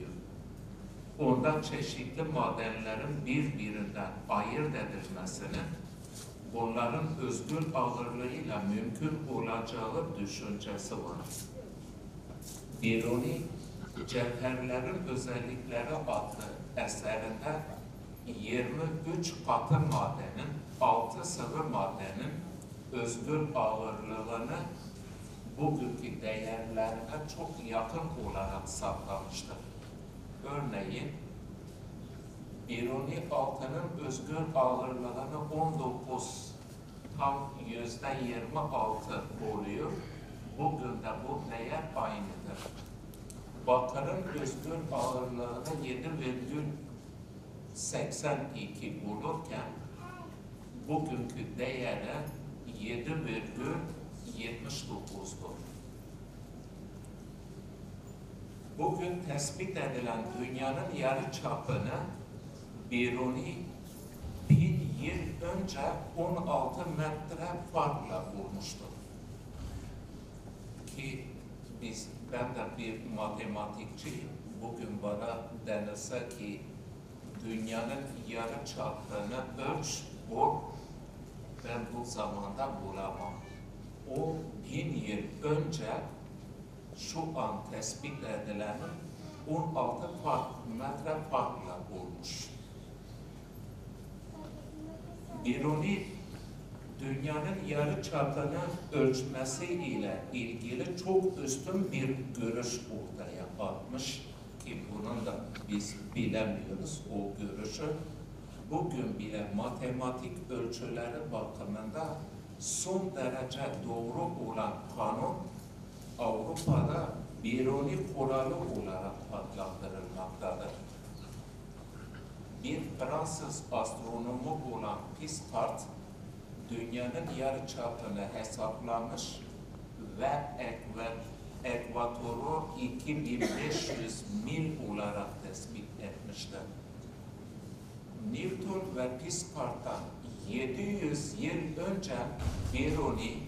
Onda çeşitli madenlerin birbirinden ayırt edilmesini bunların özgür ağırlığıyla mümkün olacağı düşüncesi var. Biruni, Cevherlerin Özellikleri adlı eserinde 23 katı maddenin, 6 sıvı maddenin özgür ağırlığını bugünkü değerlerine çok yakın olarak saklamıştır. Örneğin Biruni altının özgür ağırlığını 19 tam yüzde 26 oluyor. Bugün de bu değer aynıdır. Bakırın özgür ağırlığını 7,82 bulurken bugünkü değeri 7,79'dur. Bugün tespit edilen dünyanın yarı çapını Biruni bin yıl önce 16 metre farkla bulmuştur. Ki biz, ben de bir matematikçiyim. Bugün bana denilse ki dünyanın yarı çapını ölç, bul, ben bu zamanda bulamam. O bin yıl önce şu an tespit edilenin 16 fark, metre farkla bulmuş. Biruni dünyanın yarı çapını ölçmesi ile ilgili çok üstün bir görüş ortaya atmış ki bunun da biz bilemiyoruz o görüşü. Bugün bile matematik ölçüleri bakımında son derece doğru olan kanun Avrupa'da Biruni kuralı olarak adlandırılmaktadır. Bir Fransız astronomu olan Picard, dünyanın yarı çapını hesaplamış ve ekvatoru 2500 mil olarak tespit etmiştir. Newton ve Picard'dan 700 yıl önce Biruni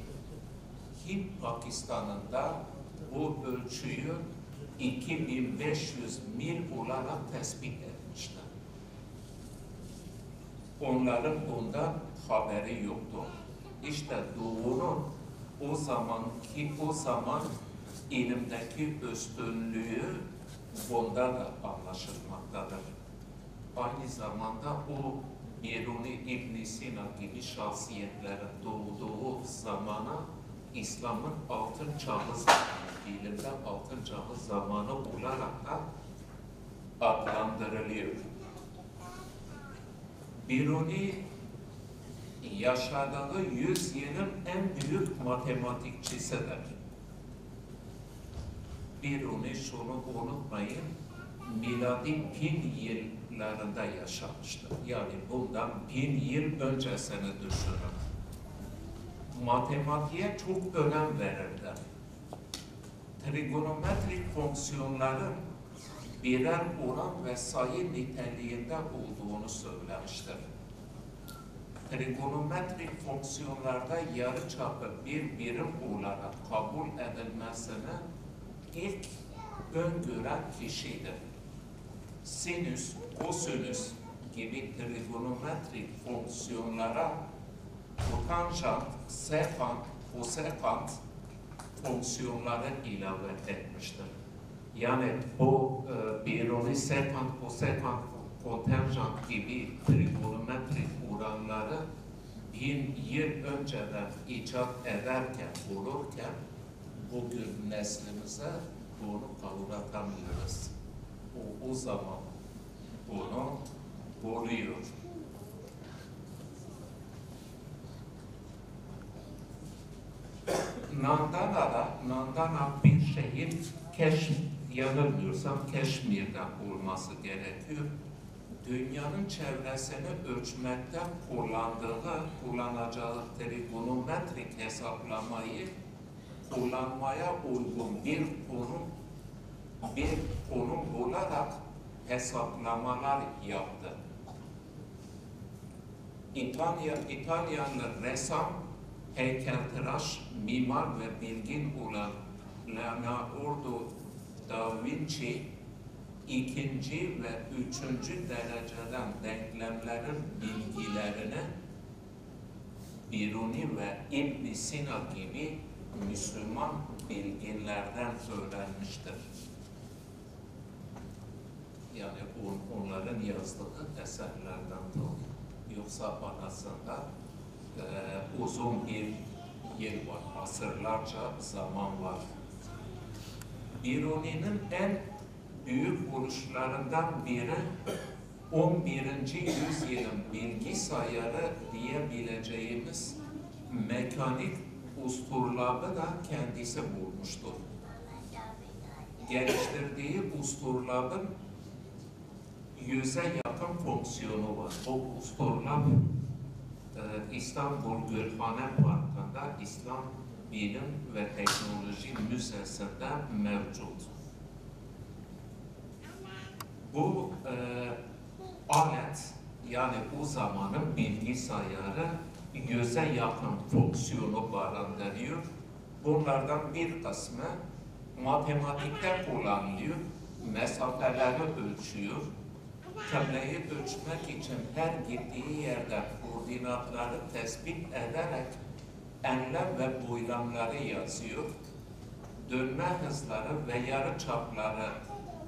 Hint Pakistan'ında bu ölçüyü 2500 mil olarak tespit etmişler. Onların bundan haberi yoktu. İşte Doğu'nun o zamanki o zaman ilimdeki üstünlüğü bunda da anlaşılmaktadır. Aynı zamanda o Biruni İbn Sina gibi şahsiyetlerin doğduğu zamana İslam'ın altın çağı zamanı, bilimde altın çağı zamanı olarak da adlandırılıyor. Biruni yaşadığı yüzyılın en büyük matematikçisidir. Biruni şunu unutmayın, miladi bin yıllarında yaşamıştır. Yani bundan bin yıl öncesini düşünün matematiğe çok önem verirler. Trigonometrik fonksiyonların birer oran ve sayı niteliğinde olduğunu söylemiştir. Trigonometrik fonksiyonlarda yarı çapı bir birim olarak kabul edilmesini ilk öngören kişidir. Sinüs, kosinüs gibi trigonometrik fonksiyonlara kotanjant, sekant, kosekant fonksiyonları ilave etmiştir. Yani bu e, Biruni sekant, kosekant, kotanjant gibi trigonometrik oranları bin yıl önceden icat ederken, bulurken bugün neslimize bunu kavratamıyoruz. O, o zaman bunu buluyor. Nandana'da, Nandana bir şehir Keş, yanılmıyorsam Keşmir'de olması gerekiyor. Dünyanın çevresini ölçmekte kullandığı, kullanacağı trigonometrik hesaplamayı kullanmaya uygun bir konum bir konum bularak hesaplamalar yaptı. İtalya, İtalyanlı ressam heykeltıraş, mimar ve bilgin olan Leonardo da Vinci ikinci ve üçüncü dereceden denklemlerin bilgilerini Biruni ve ibn Sina gibi Müslüman bilginlerden öğrenmiştir. Yani on, onların yazdığı eserlerden dolayı. Yoksa arasında e, uzun bir yıl var, asırlarca zaman var. Biruni'nin en büyük buluşlarından biri 11. yüzyılın bilgisayarı diyebileceğimiz mekanik usturlabı da kendisi bulmuştur. Geliştirdiği usturlabın yüze yakın fonksiyonu var. O usturlab e, İstanbul Gülhane Parkı'nda İslam Bilim ve Teknoloji Müzesi'nde mevcut. Bu e, alet yani o zamanın bilgisayarı yüze yakın fonksiyonu barındırıyor. Bunlardan bir kısmı matematikte kullanılıyor, mesafeleri ölçüyor, kıbleyi ölçmek için her gittiği yerde koordinatları tespit ederek enlem ve boylamları yazıyor, dönme hızları ve yarı çapları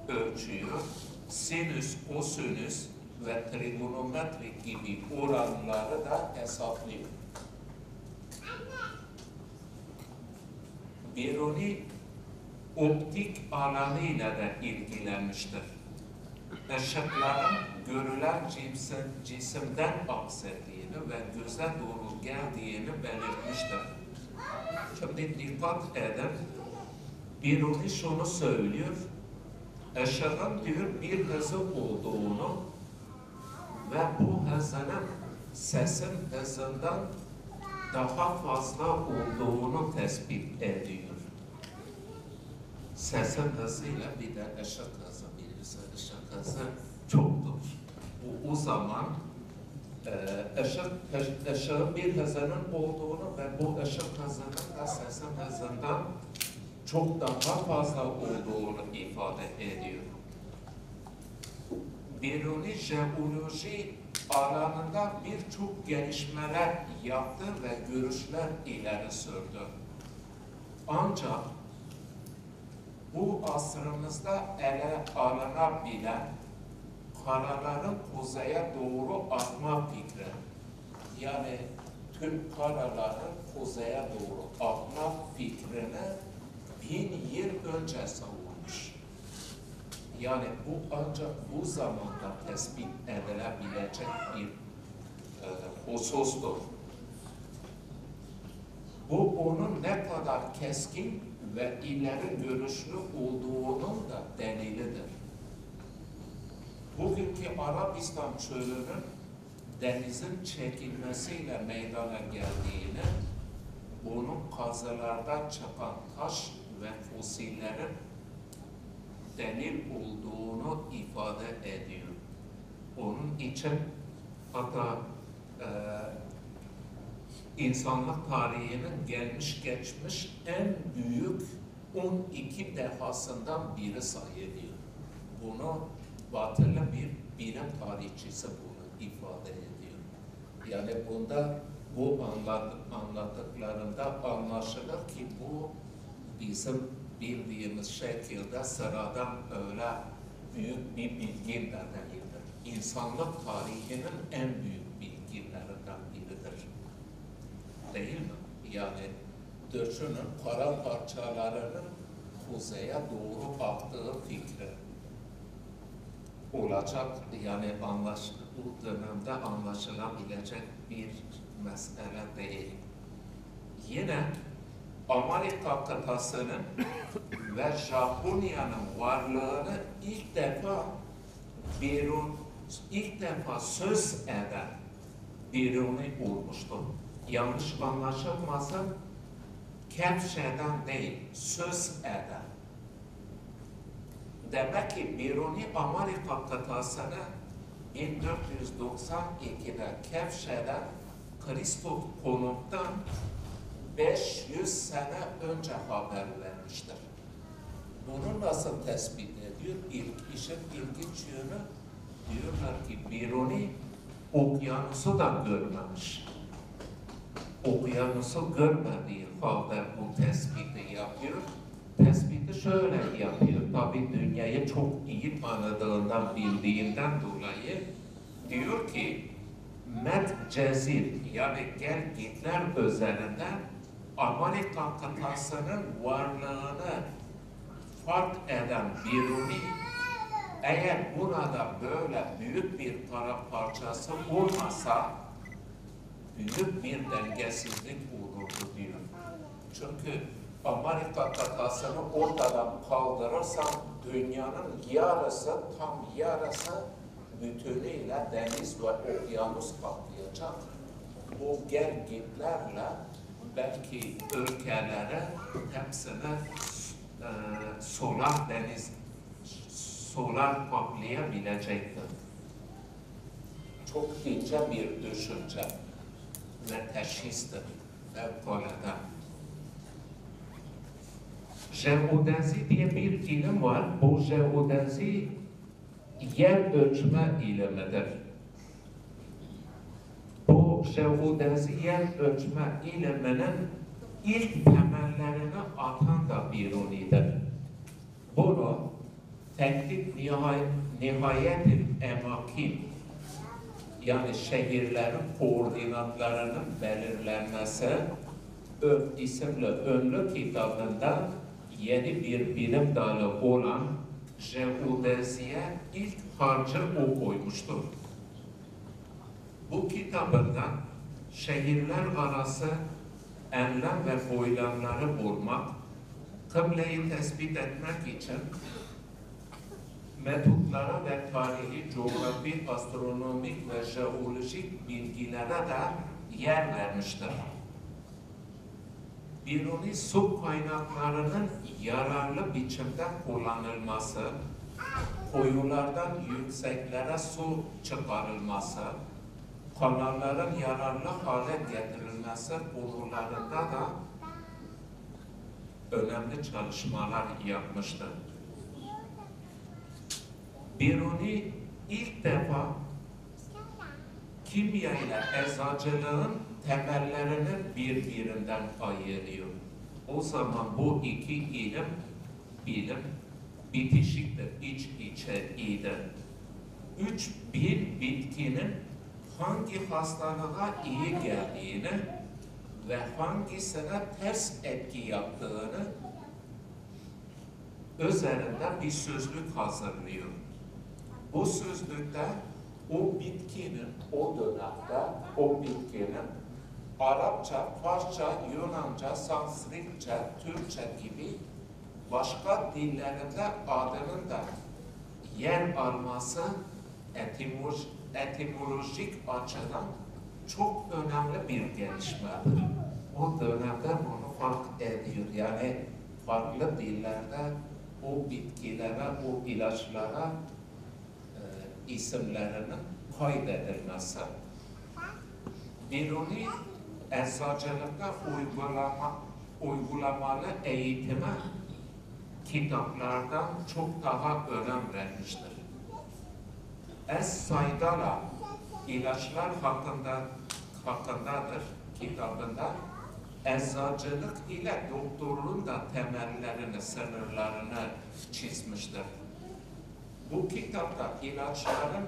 ölçüyor, sinüs, kosinüs ve trigonometri gibi oranları da hesaplıyor. Biruni optik alanıyla da ilgilenmiştir. Işıkların görülen cisim, cisimden aksettiğini ve göze doğru geldiğini belirtmiştir. Şimdi dikkat edin, Biruni şunu söylüyor, ışığın diyor bir hızı olduğunu ve bu hızının sesin hızından daha fazla olduğunu tespit ediyor. Sesin hızıyla bir de birisi hızı çoktur. Bu o zaman e, bir hızının olduğunu ve bu ışık hızının da sesin hızından çok daha fazla olduğunu ifade ediyor. Biruni jeoloji alanında birçok gelişmeler yaptı ve görüşler ileri sürdü. Ancak bu asrımızda ele alınabilen karaların kuzeye doğru akma fikri, yani tüm karaların kuzeye doğru akma fikrini bin yıl önce savunmuş. Yani bu ancak bu zamanda tespit edilebilecek bir e, husustur. Bu onun ne kadar keskin ve ileri görüşlü olduğunun da delilidir. Bugünkü Arabistan çölünün denizin çekilmesiyle meydana geldiğini, bunun kazılardan çıkan taş ve fosillerin delil olduğunu ifade ediyor. Onun için hatta e, insanlık tarihinin gelmiş geçmiş en büyük 12 dehasından biri sayılıyor. Bunu batılı bir bilim tarihçisi bunu ifade ediyor. Yani bunda bu anlat, anlattıklarında anlaşılır ki bu bizim bildiğimiz şekilde sıradan öyle büyük bir bilgi de değildir. İnsanlık tarihinin en büyük bilgilerinden biridir. Değil mi? Yani düşünün kara parçalarının kuzeye doğru aktığı fikri olacak yani anlaş, bu dönemde anlaşılabilecek bir mesele değil. Yine Amerika kıtasının ve Japonya'nın varlığını ilk defa Birun, ilk defa söz eden Biruni olmuştur. Yanlış anlaşılmasın, Kevşe'den değil, söz eden. Demek ki Biruni Amerika kıtasını 1492'de Kevşe'den Kristof konuktan 500 sene önce haber vermiştir. Bunu nasıl tespit ediyor? İlk işin ilginç yönü diyorlar ki Biruni okyanusu da görmemiş. Okyanusu görmediği halde bu tespiti yapıyor. Tespiti şöyle yapıyor. Tabii dünyayı çok iyi tanıdığından, bildiğinden dolayı diyor ki Med Cezir yani gel gitler üzerinden Amerika kıtasının varlığını fark eden Biruni eğer burada böyle büyük bir para parçası olmasa büyük bir dengesizlik olurdu diyor. Çünkü Amerika kıtasını ortadan kaldırırsan dünyanın yarısı, tam yarısı bütünüyle deniz ve okyanus kaplayacak. Bu gel gitlerle belki ülkelere hepsini e, solar deniz solar kaplayabilecektir. Çok ince bir düşünce ve teşhistir fevkalade. Jeodenzi diye bir ilim var. Bu jeodenzi yer ölçme ilmidir. Bu jeodenzi yer ölçme iliminin ilk temellerini atan da Biruni'dir. Bunu teknik nihay, nihayetin emakin yani şehirlerin koordinatlarının belirlenmesi Ö isimli önlü kitabında yeni bir bilim dalı olan jeodeziye ilk harcı o koymuştur. Bu kitabında şehirler arası enlem ve boylamları bulmak, kıbleyi tespit etmek için metotlara ve tarihi, coğrafi, astronomik ve jeolojik bilgilere de yer vermiştir. Biruni su kaynaklarının yararlı biçimde kullanılması, koyulardan yükseklere su çıkarılması, kanalların yararlı hale getirilmesi konularında da önemli çalışmalar yapmıştır. Biruni ilk defa kimya ile eczacılığın temellerini birbirinden ayırıyor. O zaman bu iki ilim, bilim bitişiktir, iç içe iyidir. Üç bir bitkinin hangi hastalığa iyi geldiğini ve hangisine ters etki yaptığını üzerinde bir sözlük hazırlıyor. Bu sözlükte o bitkinin, o dönemde o bitkinin Arapça, Farsça, Yunanca, Sanskritçe, Türkçe gibi başka dillerinde adının da yer alması etimoloj, etimolojik açıdan çok önemli bir gelişmedir. O dönemde bunu fark ediyor. Yani farklı dillerde o bitkilere, o ilaçlara isimlerinin kaydedilmesi. Biruni eczacılıkta uygulama, uygulamalı eğitime kitaplardan çok daha önem vermiştir. Es Saydala ilaçlar hakkında hakkındadır kitabında eczacılık ile doktorluğun da temellerini, sınırlarını çizmiştir. Bu kitapta ilaçların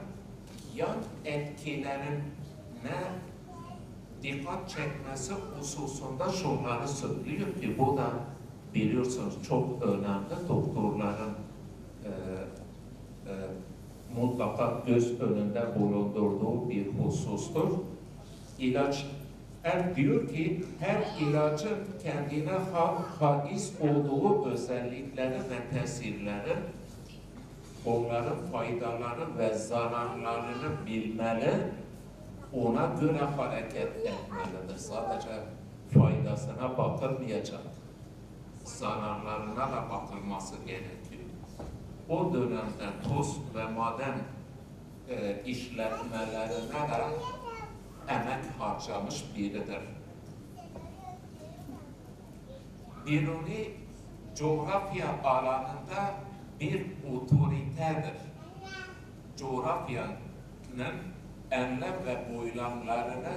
yan etkilerine dikkat çekmesi hususunda şunları söylüyor ki bu da biliyorsunuz çok önemli doktorların e, e, mutlaka göz önünde bulundurduğu bir husustur. İlaç her diyor ki her ilacın kendine ha, hais olduğu özellikleri ve tesirleri onların faydaları ve zararlarını bilmeli, ona göre hareket etmelidir. Sadece faydasına bakılmayacak, zararlarına da bakılması gerekiyor. O dönemde toz ve maden e, işletmelerine de emek harcamış biridir. Biruni coğrafya alanında bir otoritedir. Coğrafyanın enlem ve boylamlarını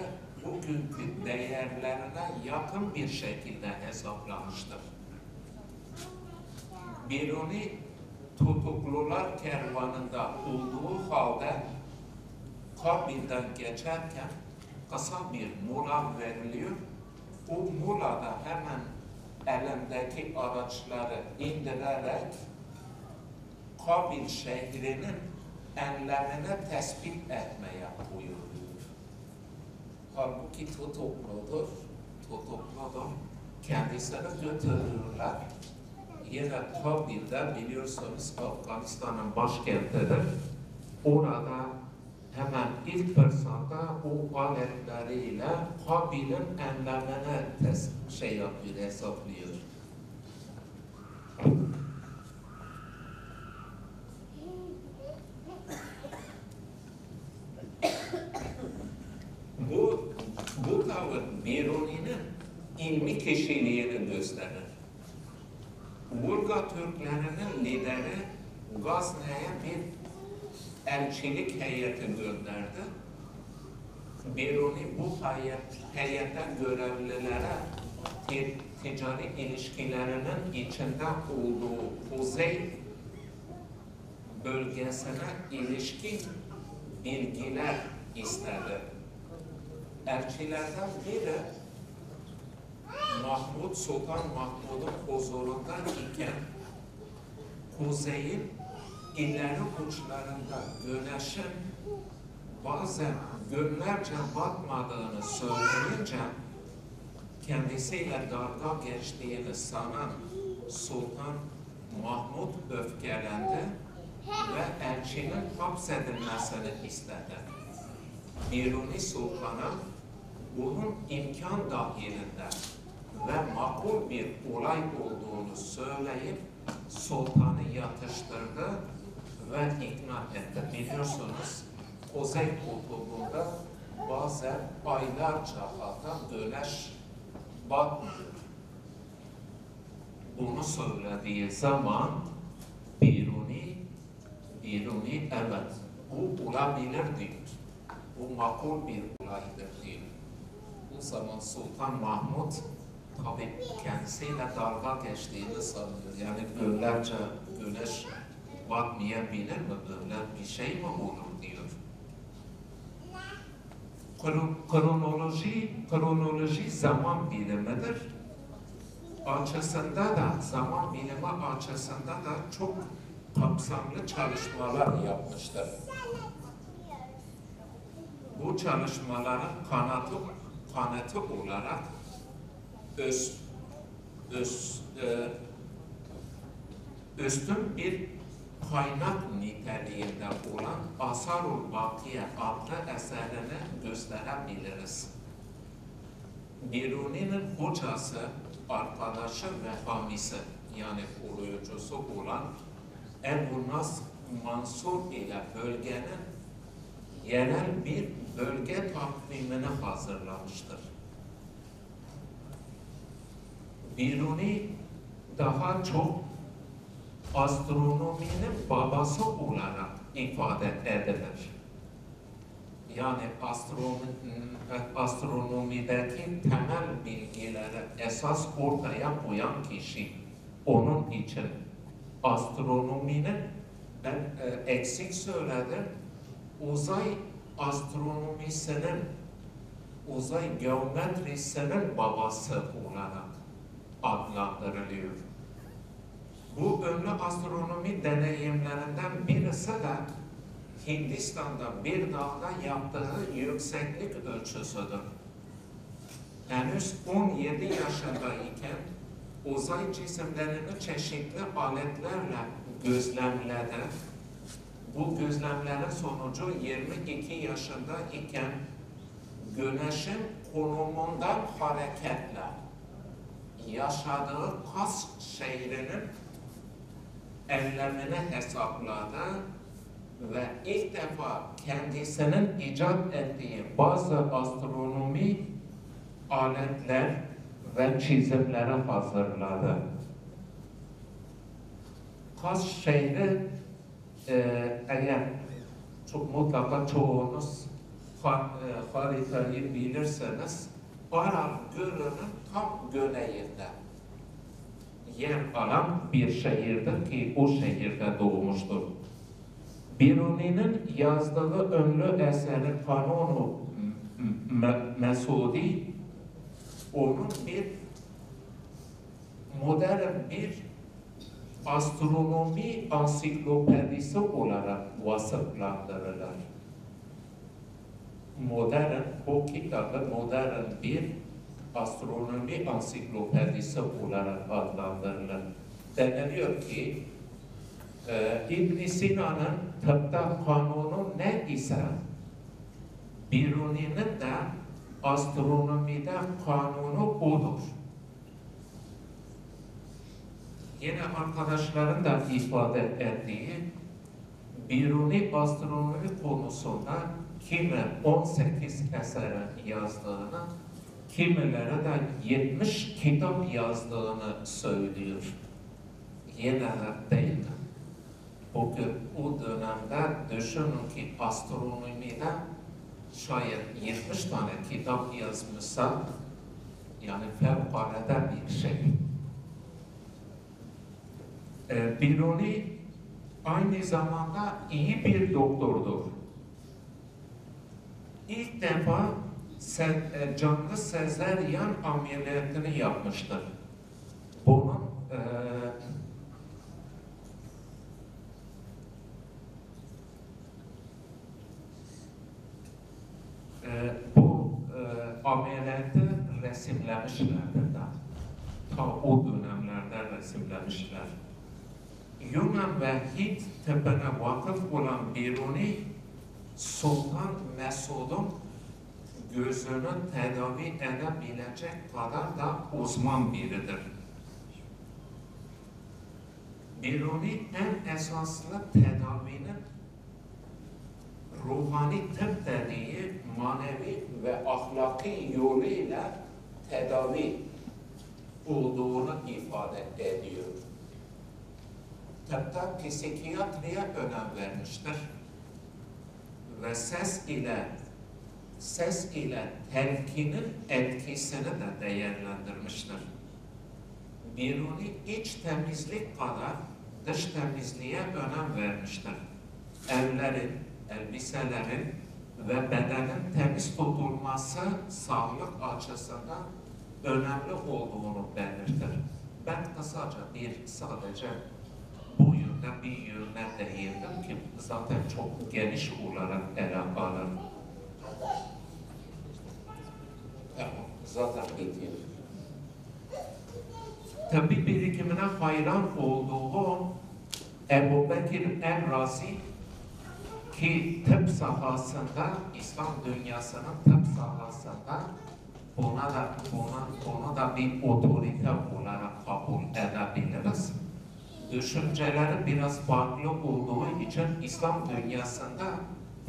bugünkü değerlerine yakın bir şekilde hesaplamıştır. Biruni tutuklular kervanında olduğu halde Kabil'den geçerken kısa bir mola veriliyor o Muğla'da hemen elimdeki araçları indirerek Kabil şehrinin enlemine tespit etmeye buyuruyor. Halbuki tutukludur, tutukludur. Kendisini götürürler. Yine Kabil'de biliyorsunuz Afganistan'ın başkentidir. Orada hemen ilk fırsatta o aletleriyle Kabil'in enlemine şey yapıyor, hesaplıyor. Bu, bu tavır Biruni'nin ilmi kişiliğini gösterir. Burga Türklerinin lideri Gazne'ye bir elçilik heyeti gönderdi. Biruni bu heyet, heyetten görevlilere ti- ticari ilişkilerinin içinde olduğu kuzey bölgesine ilişkin bilgiler istedi. Elçilerden biri Mahmud Sultan Mahmud'un huzurunda iken kuzeyin ileri uçlarında güneşin bazen günlerce batmadığını söyleyince kendisiyle dalga geçtiğini sanan Sultan Mahmud öfkelendi ve elçinin hapsedilmesini istedi. Biruni Sultan'a bunun imkan dahilinde ve makul bir olay olduğunu söyleyip sultanı yatıştırdı ve ikna etti. Biliyorsunuz Kuzey Kutbu'nda bazen aylarca hatta güneş batmıyor. Bunu söylediği zaman Biruni, Biruni evet bu olabilir diyor. Bu makul bir olaydır diyor. Zaman Sultan Mahmud tabi kendisiyle dalga geçtiğini sanıyor. Yani günlerce güneş batmayabilir mi? Böyle bir şey mi olur diyor. Kron- Kronoloji, kronoloji zaman bilimidir. Açısında da, zaman bilimi açısında da çok kapsamlı çalışmalar yapmıştır. Bu çalışmaların kanatı, olarak öz, öz, e, üstün bir kaynak niteliğinde olan Asarul Bakiye adlı eserini gösterebiliriz. Biruni'nin hocası, arkadaşı ve hamisi yani koruyucusu olan Ebu Nas Mansur ile bölgenin yerel bir bölge takvimini hazırlamıştır. Biruni daha çok astronominin babası olarak ifade edilir. Yani astronomi, astronomideki temel bilgileri esas ortaya koyan kişi. Onun için astronominin ben e, eksik söyledim. Uzay astronomisinin, uzay geometrisinin babası olarak adlandırılıyor. Bu ünlü astronomi deneyimlerinden birisi de Hindistan'da bir dağda yaptığı yükseklik ölçüsüdür. Henüz 17 yaşındayken uzay cisimlerini çeşitli aletlerle gözlemledi. Bu gözlemlerin sonucu 22 yaşında iken Güneş'in konumundan hareketle yaşadığı Kas şehrinin enlemini hesapladı ve ilk defa kendisinin icat ettiği bazı astronomi aletler ve çizimleri hazırladı. Kas şehri eğer çok mutlaka çoğunuz e, haritayı bilirseniz Aral Gölü'nün tam güneyinde yer alan bir şehirdir ki o şehirde doğmuştur. Biruni'nin yazdığı ünlü eseri Kanunu Mesudi onun bir modern bir astronomi ansiklopedisi olarak vasıflandırırlar. Modern, bu kitabı modern bir astronomi ansiklopedisi olarak adlandırılır. Deniliyor ki, e, İbn Sina'nın tıpta kanunu ne ise, Biruni'nin de astronomide kanunu odur. Yine arkadaşların da ifade ettiği Biruni astronomi konusunda kimi 18 eserin yazdığını, kimileri de 70 kitap yazdığını söylüyor. Yine de değil mi? Bugün o dönemde düşünün ki astronomide şayet 70 tane kitap yazmışsa yani fevkalade bir şey. Biruni aynı zamanda iyi bir doktordur. İlk defa se e, canlı sezeryan ameliyatını yapmıştır. Bunun e, e, bu e, ameliyatı resimlemişlerdir da. Ta o dönemlerde resimlemişler. Yunan ve Hint tıbbına vakıf olan Biruni, Sultan Mesud'un gözünü tedavi edebilecek kadar da uzman biridir. Biruni en esaslı tedavinin ruhani tıp dediği manevi ve ahlaki yoluyla tedavi olduğunu ifade ediyor. Tıpta psikiyatriye önem vermiştir ve ses ile ses ile telkinin etkisini de değerlendirmiştir. Biruni iç temizlik kadar dış temizliğe önem vermiştir. Evlerin, elbiselerin ve bedenin temiz tutulması sağlık açısından önemli olduğunu belirtir. Ben kısaca bir sadece bu yönde bir yöne değindim ki zaten çok geniş olarak ele alır. Zaten bitiyor. Tabi birikimine hayran olduğu Ebu Bekir el-Razi ki tıp sahasında, İslam dünyasının tıp sahasında buna da, buna, onu da bir otorite olarak kabul edebiliriz. Düşünceleri biraz farklı olduğu için İslam dünyasında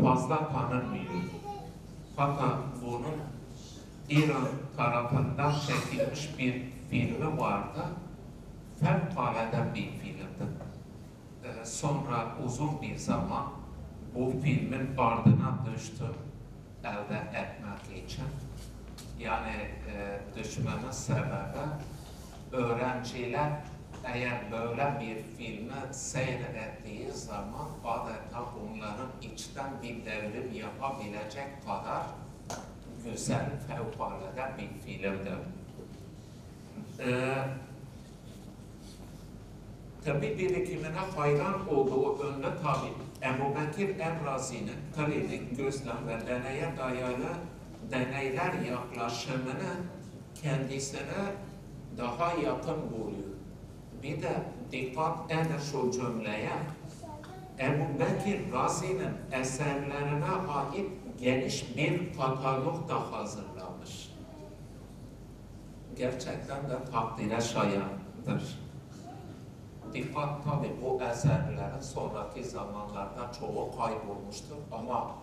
fazla tanınmıyor. Fakat bunun İran tarafından çekilmiş bir filmi vardı. Fevkalade bir filmdi. Ee, sonra uzun bir zaman bu filmin ardına düştüm elde etmek için. Yani e, düşmemin sebebi öğrenciler eğer böyle bir filmi seyrettiği zaman adeta onların içten bir devrim yapabilecek kadar güzel, fevkalade bir filmdi. Ee, tabi birikimine hayran olduğu ünlü tabi Ebu Bekir Emrazi'nin klinik gözlem ve deneye dayalı deneyler yaklaşımını kendisine daha yakın buluyor. Bir de dikkat edin şu cümleye. Ebu Bekir Razi'nin eserlerine ait geniş bir katalog da hazırlamış. Gerçekten de takdire şayandır. Dikkat tabi bu eserlerin sonraki zamanlarda çoğu kaybolmuştur ama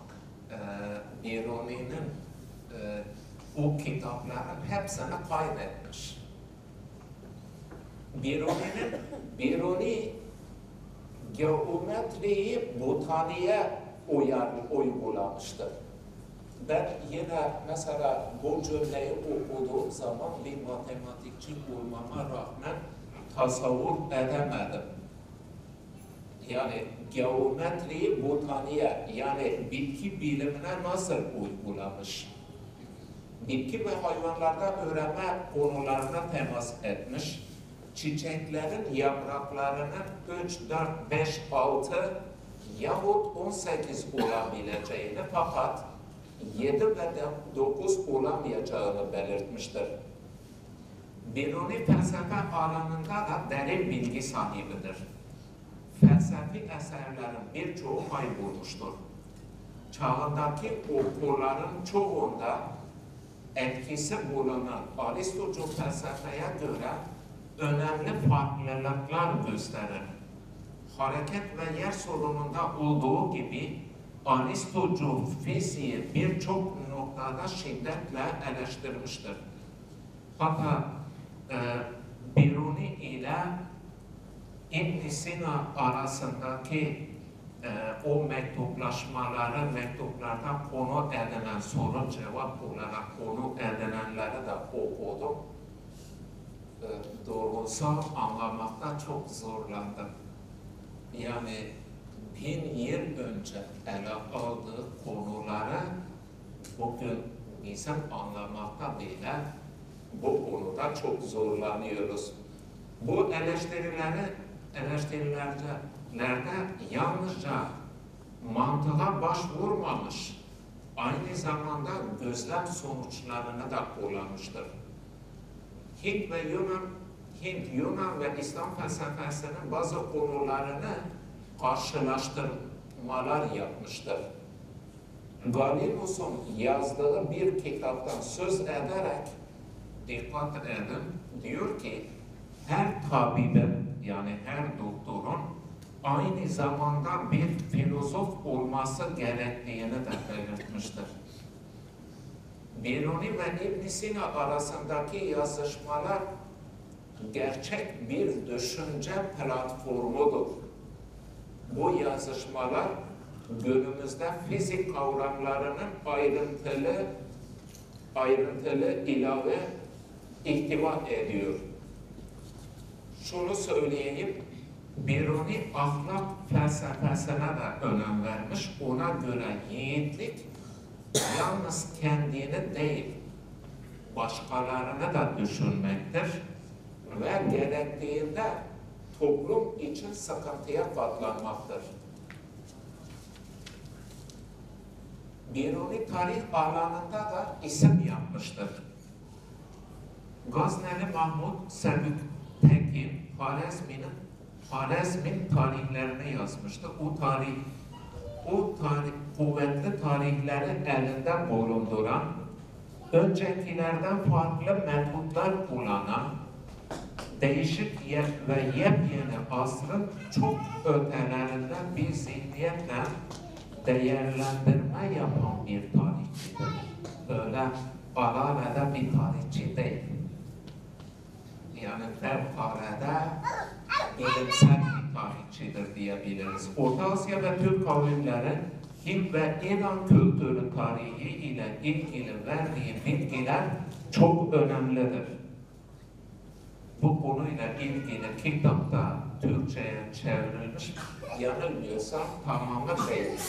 e, Biruni'nin e, o kitapların hepsini kaydetmiş. Biruni'nin Biruni geometriyi botaniğe uyar, uygulamıştır. Ben yine mesela bu cümleyi okuduğum zaman bir matematikçi olmama rağmen tasavvur edemedim. Yani geometriyi botaniğe yani bitki bilimine nasıl uygulamış? bitki ve hayvanlarda öğrenme konularına temas etmiş. Çiçeklerin yapraklarının 3, 4, 5, 6 yahut 18 olabileceğini fakat 7 ve 9 olamayacağını belirtmiştir. Biruni felsefe alanında da derin bilgi sahibidir. Felsefi eserlerin birçoğu kaybolmuştur. Çağındaki okulların çoğunda etkisi bulunan Aristocu felsefeye göre önemli farklılıklar gösterir. Hareket ve yer sorununda olduğu gibi Aristocu fiziği birçok noktada şiddetle eleştirmiştir. Hatta e, Biruni ile ibn Sina arasındaki e, o mektuplaşmaları, mektuplarda konu edinen soru cevap olarak konu edinenleri de okudum. E, doğrusu anlamakta çok zorlandım. Yani bin yıl önce ele aldığı konuları bugün bizim anlamakta bile bu konuda çok zorlanıyoruz. Bu eleştirileri eleştirilerde yalnızca mantığa başvurmamış, aynı zamanda gözlem sonuçlarını da kullanmıştır. Hint ve Yunan, Hint, Yunan ve İslam felsefesinin bazı konularını karşılaştırmalar yapmıştır. Galinos'un yazdığı bir kitaptan söz ederek dikkat edin, diyor ki her tabibin yani her doktorun aynı zamanda bir filozof olması gerektiğini de belirtmiştir. Biruni ve ibn Sina arasındaki yazışmalar gerçek bir düşünce platformudur. Bu yazışmalar günümüzde fizik kavramlarının ayrıntılı ayrıntılı ilave ihtiva ediyor. Şunu söyleyeyim, Biruni ahlak felsefesine de önem vermiş. Ona göre yiğitlik yalnız kendini değil, başkalarını da düşünmektir ve gerektiğinde toplum için sıkıntıya katlanmaktır. Biruni tarih alanında da isim yapmıştır. Gazneli Mahmud Selük Tekin, Halezmi'nin Halezmin tarihlerini yazmıştı. O tarih, o tarih, kuvvetli tarihleri elinde bulunduran, öncekilerden farklı metotlar kullanan, değişik yer ve yepyeni asrın çok ötelerinden bir zihniyetle değerlendirme yapan bir tarihçidir. Öyle alalede bir tarihçi değil. Yani fevkalade bilimsel bir tarihçidir diyebiliriz. Orta Asya ve Türk kavimleri Hint ve İran kültürü tarihi ile ilgili verdiği bilgiler çok önemlidir. Bu konuyla ilgili kitapta Türkçe'ye çevrilmiş, yanılmıyorsam tamamı değil.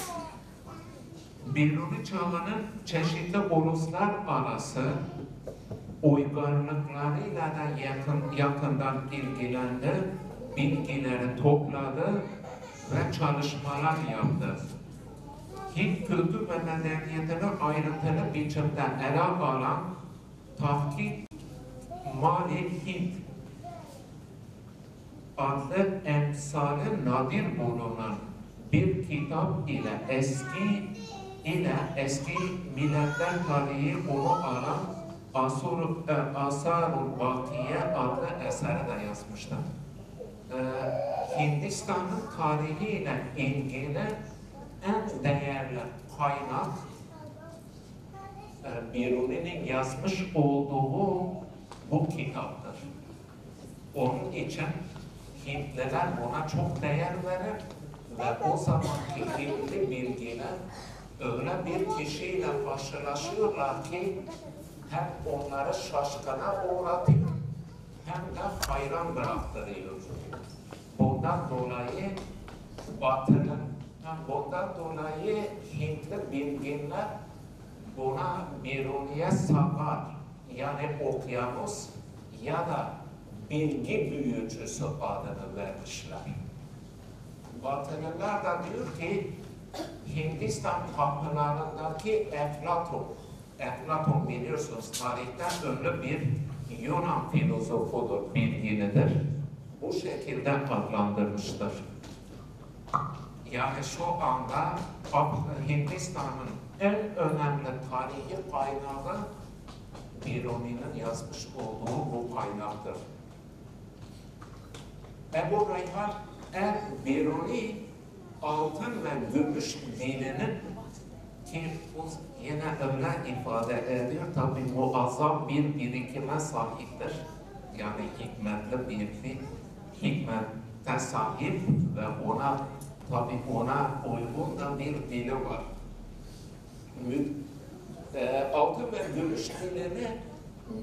Biruni çağının çeşitli uluslar arası uygarlıklarıyla da yakın, yakından ilgilendi, bilgileri topladı ve çalışmalar yaptı. Hint kültür ve medeniyetini ayrıntılı biçimde ele alan tahkik Mali Hint adlı emsali nadir bulunan bir kitap ile eski ile eski milletler tarihi onu alan Asur, e, Asarul Bakiye adlı eseri de yazmışlar. E, Hindistan'ın tarihiyle ilgili en değerli kaynak e, Biruni'nin yazmış olduğu bu kitaptır. Onun için Hintliler buna çok değer verir ve o zamanki Hintli bilgiler öyle bir kişiyle karşılaşıyorlar ki hem onları şaşkına uğratıyor hem de hayran bıraktırıyor. Bundan dolayı Batı'nın bundan dolayı Hintli bilginler buna Biruniye Sagar yani okyanus ya da bilgi büyücüsü adını vermişler. Batılılar da diyor ki Hindistan kapılarındaki Eflatun, Eflatun biliyorsunuz tarihten ünlü bir Yunan filozofudur, bilginidir. Bu şekilde adlandırmıştır. Yani şu anda Hindistan'ın en önemli tarihi kaynağı Biruni'nin yazmış olduğu bu kaynaktır. Ebu Reyhan er Biruni altın ve gümüş dininin ki bu yine öyle ifade ediyor tabi muazzam bir birikime sahiptir. Yani hikmetli bir hikmete sahip ve ona tabi ona uygun da bir dili var. E, altın ve gümüş dilini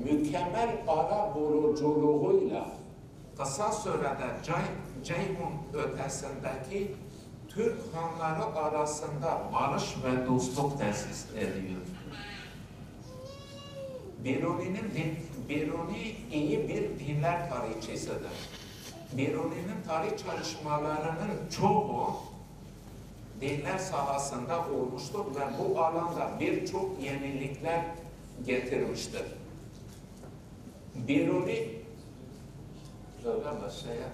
mükemmel ara buluculuğuyla kısa sürede Cey, Ceyhun ötesindeki Türk hanları arasında barış ve dostluk tesis ediyor. Biruni'nin Biruni iyi bir dinler tarihçisidir. Biruni'nin tarih çalışmalarının çoğu dinler sahasında olmuştur ve bu alanda birçok yenilikler getirmiştir. Biruni söyleme şeye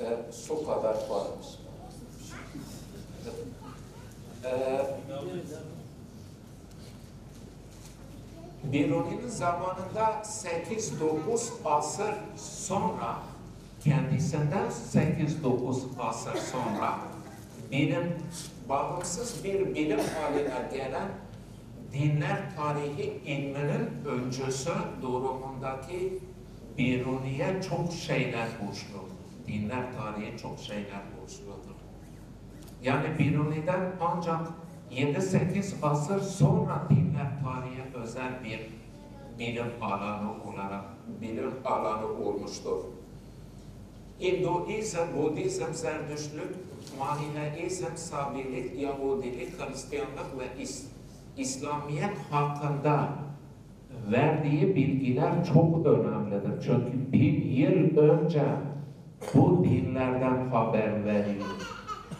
e, su kadar varmış. E, Biruni'nin zamanında 8-9 asır sonra kendisinden 8-9 asır sonra bilim, bağımsız bir bilim haline gelen dinler tarihi ilminin öncüsü durumundaki Biruni'ye çok şeyler borçlu. Dinler tarihi çok şeyler borçludur. Yani Biruni'den ancak 7-8 asır sonra dinler tarihi özel bir bilim alanı olarak bilim alanı olmuştur. Hinduizm, Budizm, Zerdüştlük, Maniheizm, Sabilik, Yahudilik, Hristiyanlık ve İs İslamiyet hakkında verdiği bilgiler çok önemlidir. Çünkü bin yıl önce bu dinlerden haber veriyor.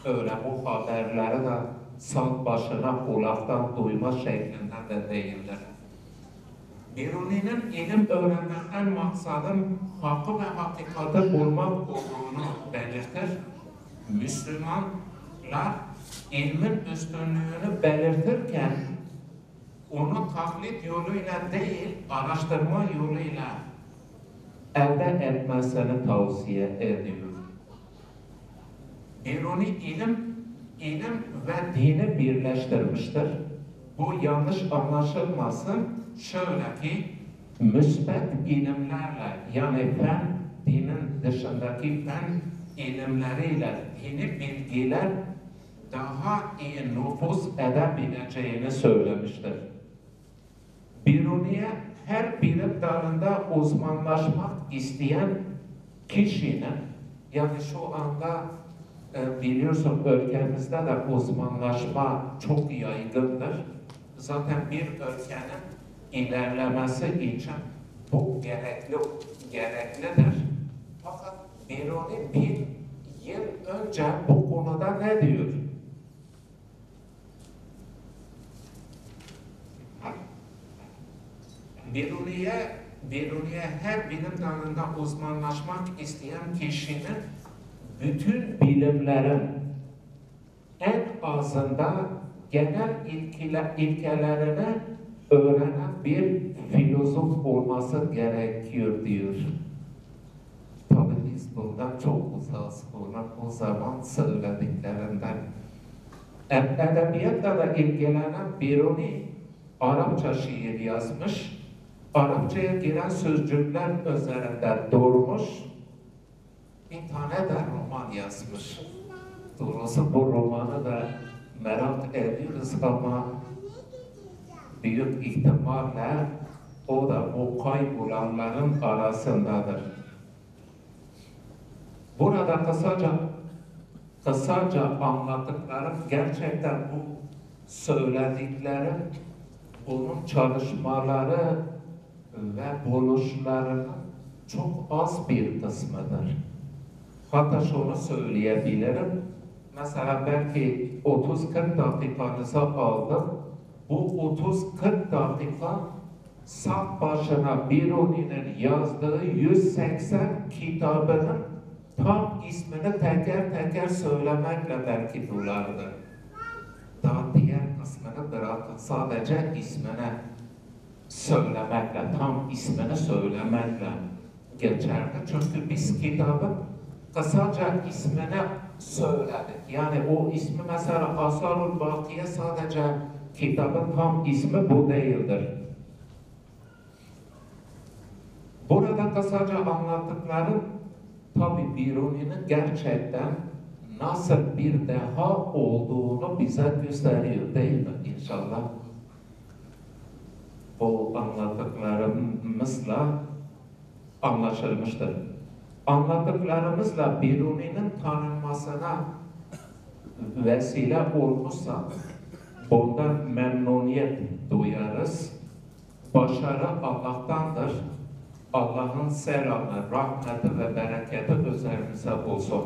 Öyle bu haberleri de salt başına kulaktan duyma şeklinde de değildir. Biruni'nin ilim öğrenmekten maksadın hakkı ve hakikati bulmak olduğunu belirtir. Müslümanlar ilmin üstünlüğünü belirtirken onu taklit yoluyla değil, araştırma yoluyla elde etmesini tavsiye ediyor. Biruni ilim, ilim ve dini birleştirmiştir. Bu yanlış anlaşılmasın. Şöyle ki, müsbet ilimlerle yani fen, dinin dışındaki fen ilimleriyle dini bilgiler daha iyi nüfuz edebileceğini söylemiştir. Biruniye her bilim dalında uzmanlaşmak isteyen kişinin yani şu anda biliyorsun ülkemizde de uzmanlaşma çok yaygındır. Zaten bir ülkenin ilerlemesi için bu gerekli gereklidir. Fakat Biruni bir yıl önce bu konuda ne diyor? Biruniye, Biruniye her bilim dalında uzmanlaşmak isteyen kişinin bütün bilimlerin en azında genel ilkele, ilkelerini öğrenen bir filozof olması gerekiyor diyor. Tabii biz bundan çok uzağız. Bunlar o zaman söylediklerinden. Ed- Edebiyatla da ilgilenen Biruni Arapça şiir yazmış. Arapçaya giren sözcükler üzerinde durmuş. Bir tane de roman yazmış. Doğrusu bu romanı da merak ediyoruz ama büyük ihtimalle o da bu kaybolanların arasındadır. Burada kısaca kısaca anlattıklarım gerçekten bu söyledikleri onun çalışmaları ve buluşlarının çok az bir kısmıdır. Hatta şunu söyleyebilirim. Mesela belki 30-40 dakikanızı aldım. Bu 30-40 dakika saf başına Biruni'nin yazdığı 180 kitabının tam ismini teker teker söylemekle belki dolardı. Daha diğer kısmını bırakın sadece ismini söylemekle, tam ismini söylemekle geçerdi. Çünkü biz kitabın kısaca ismini söyledik. Yani o ismi mesela Asarul Bakiye sadece kitabın tam ismi bu değildir. Burada kısaca anlattıklarım tabi Biruni'nin gerçekten nasıl bir deha olduğunu bize gösteriyor değil mi inşallah? Bu anlattıklarımızla anlaşılmıştır. Anlattıklarımızla Biruni'nin tanınmasına vesile olmuşsa bundan memnuniyet duyarız. Başarı Allah'tandır. Allah'ın selamı, rahmeti ve bereketi üzerimize olsun.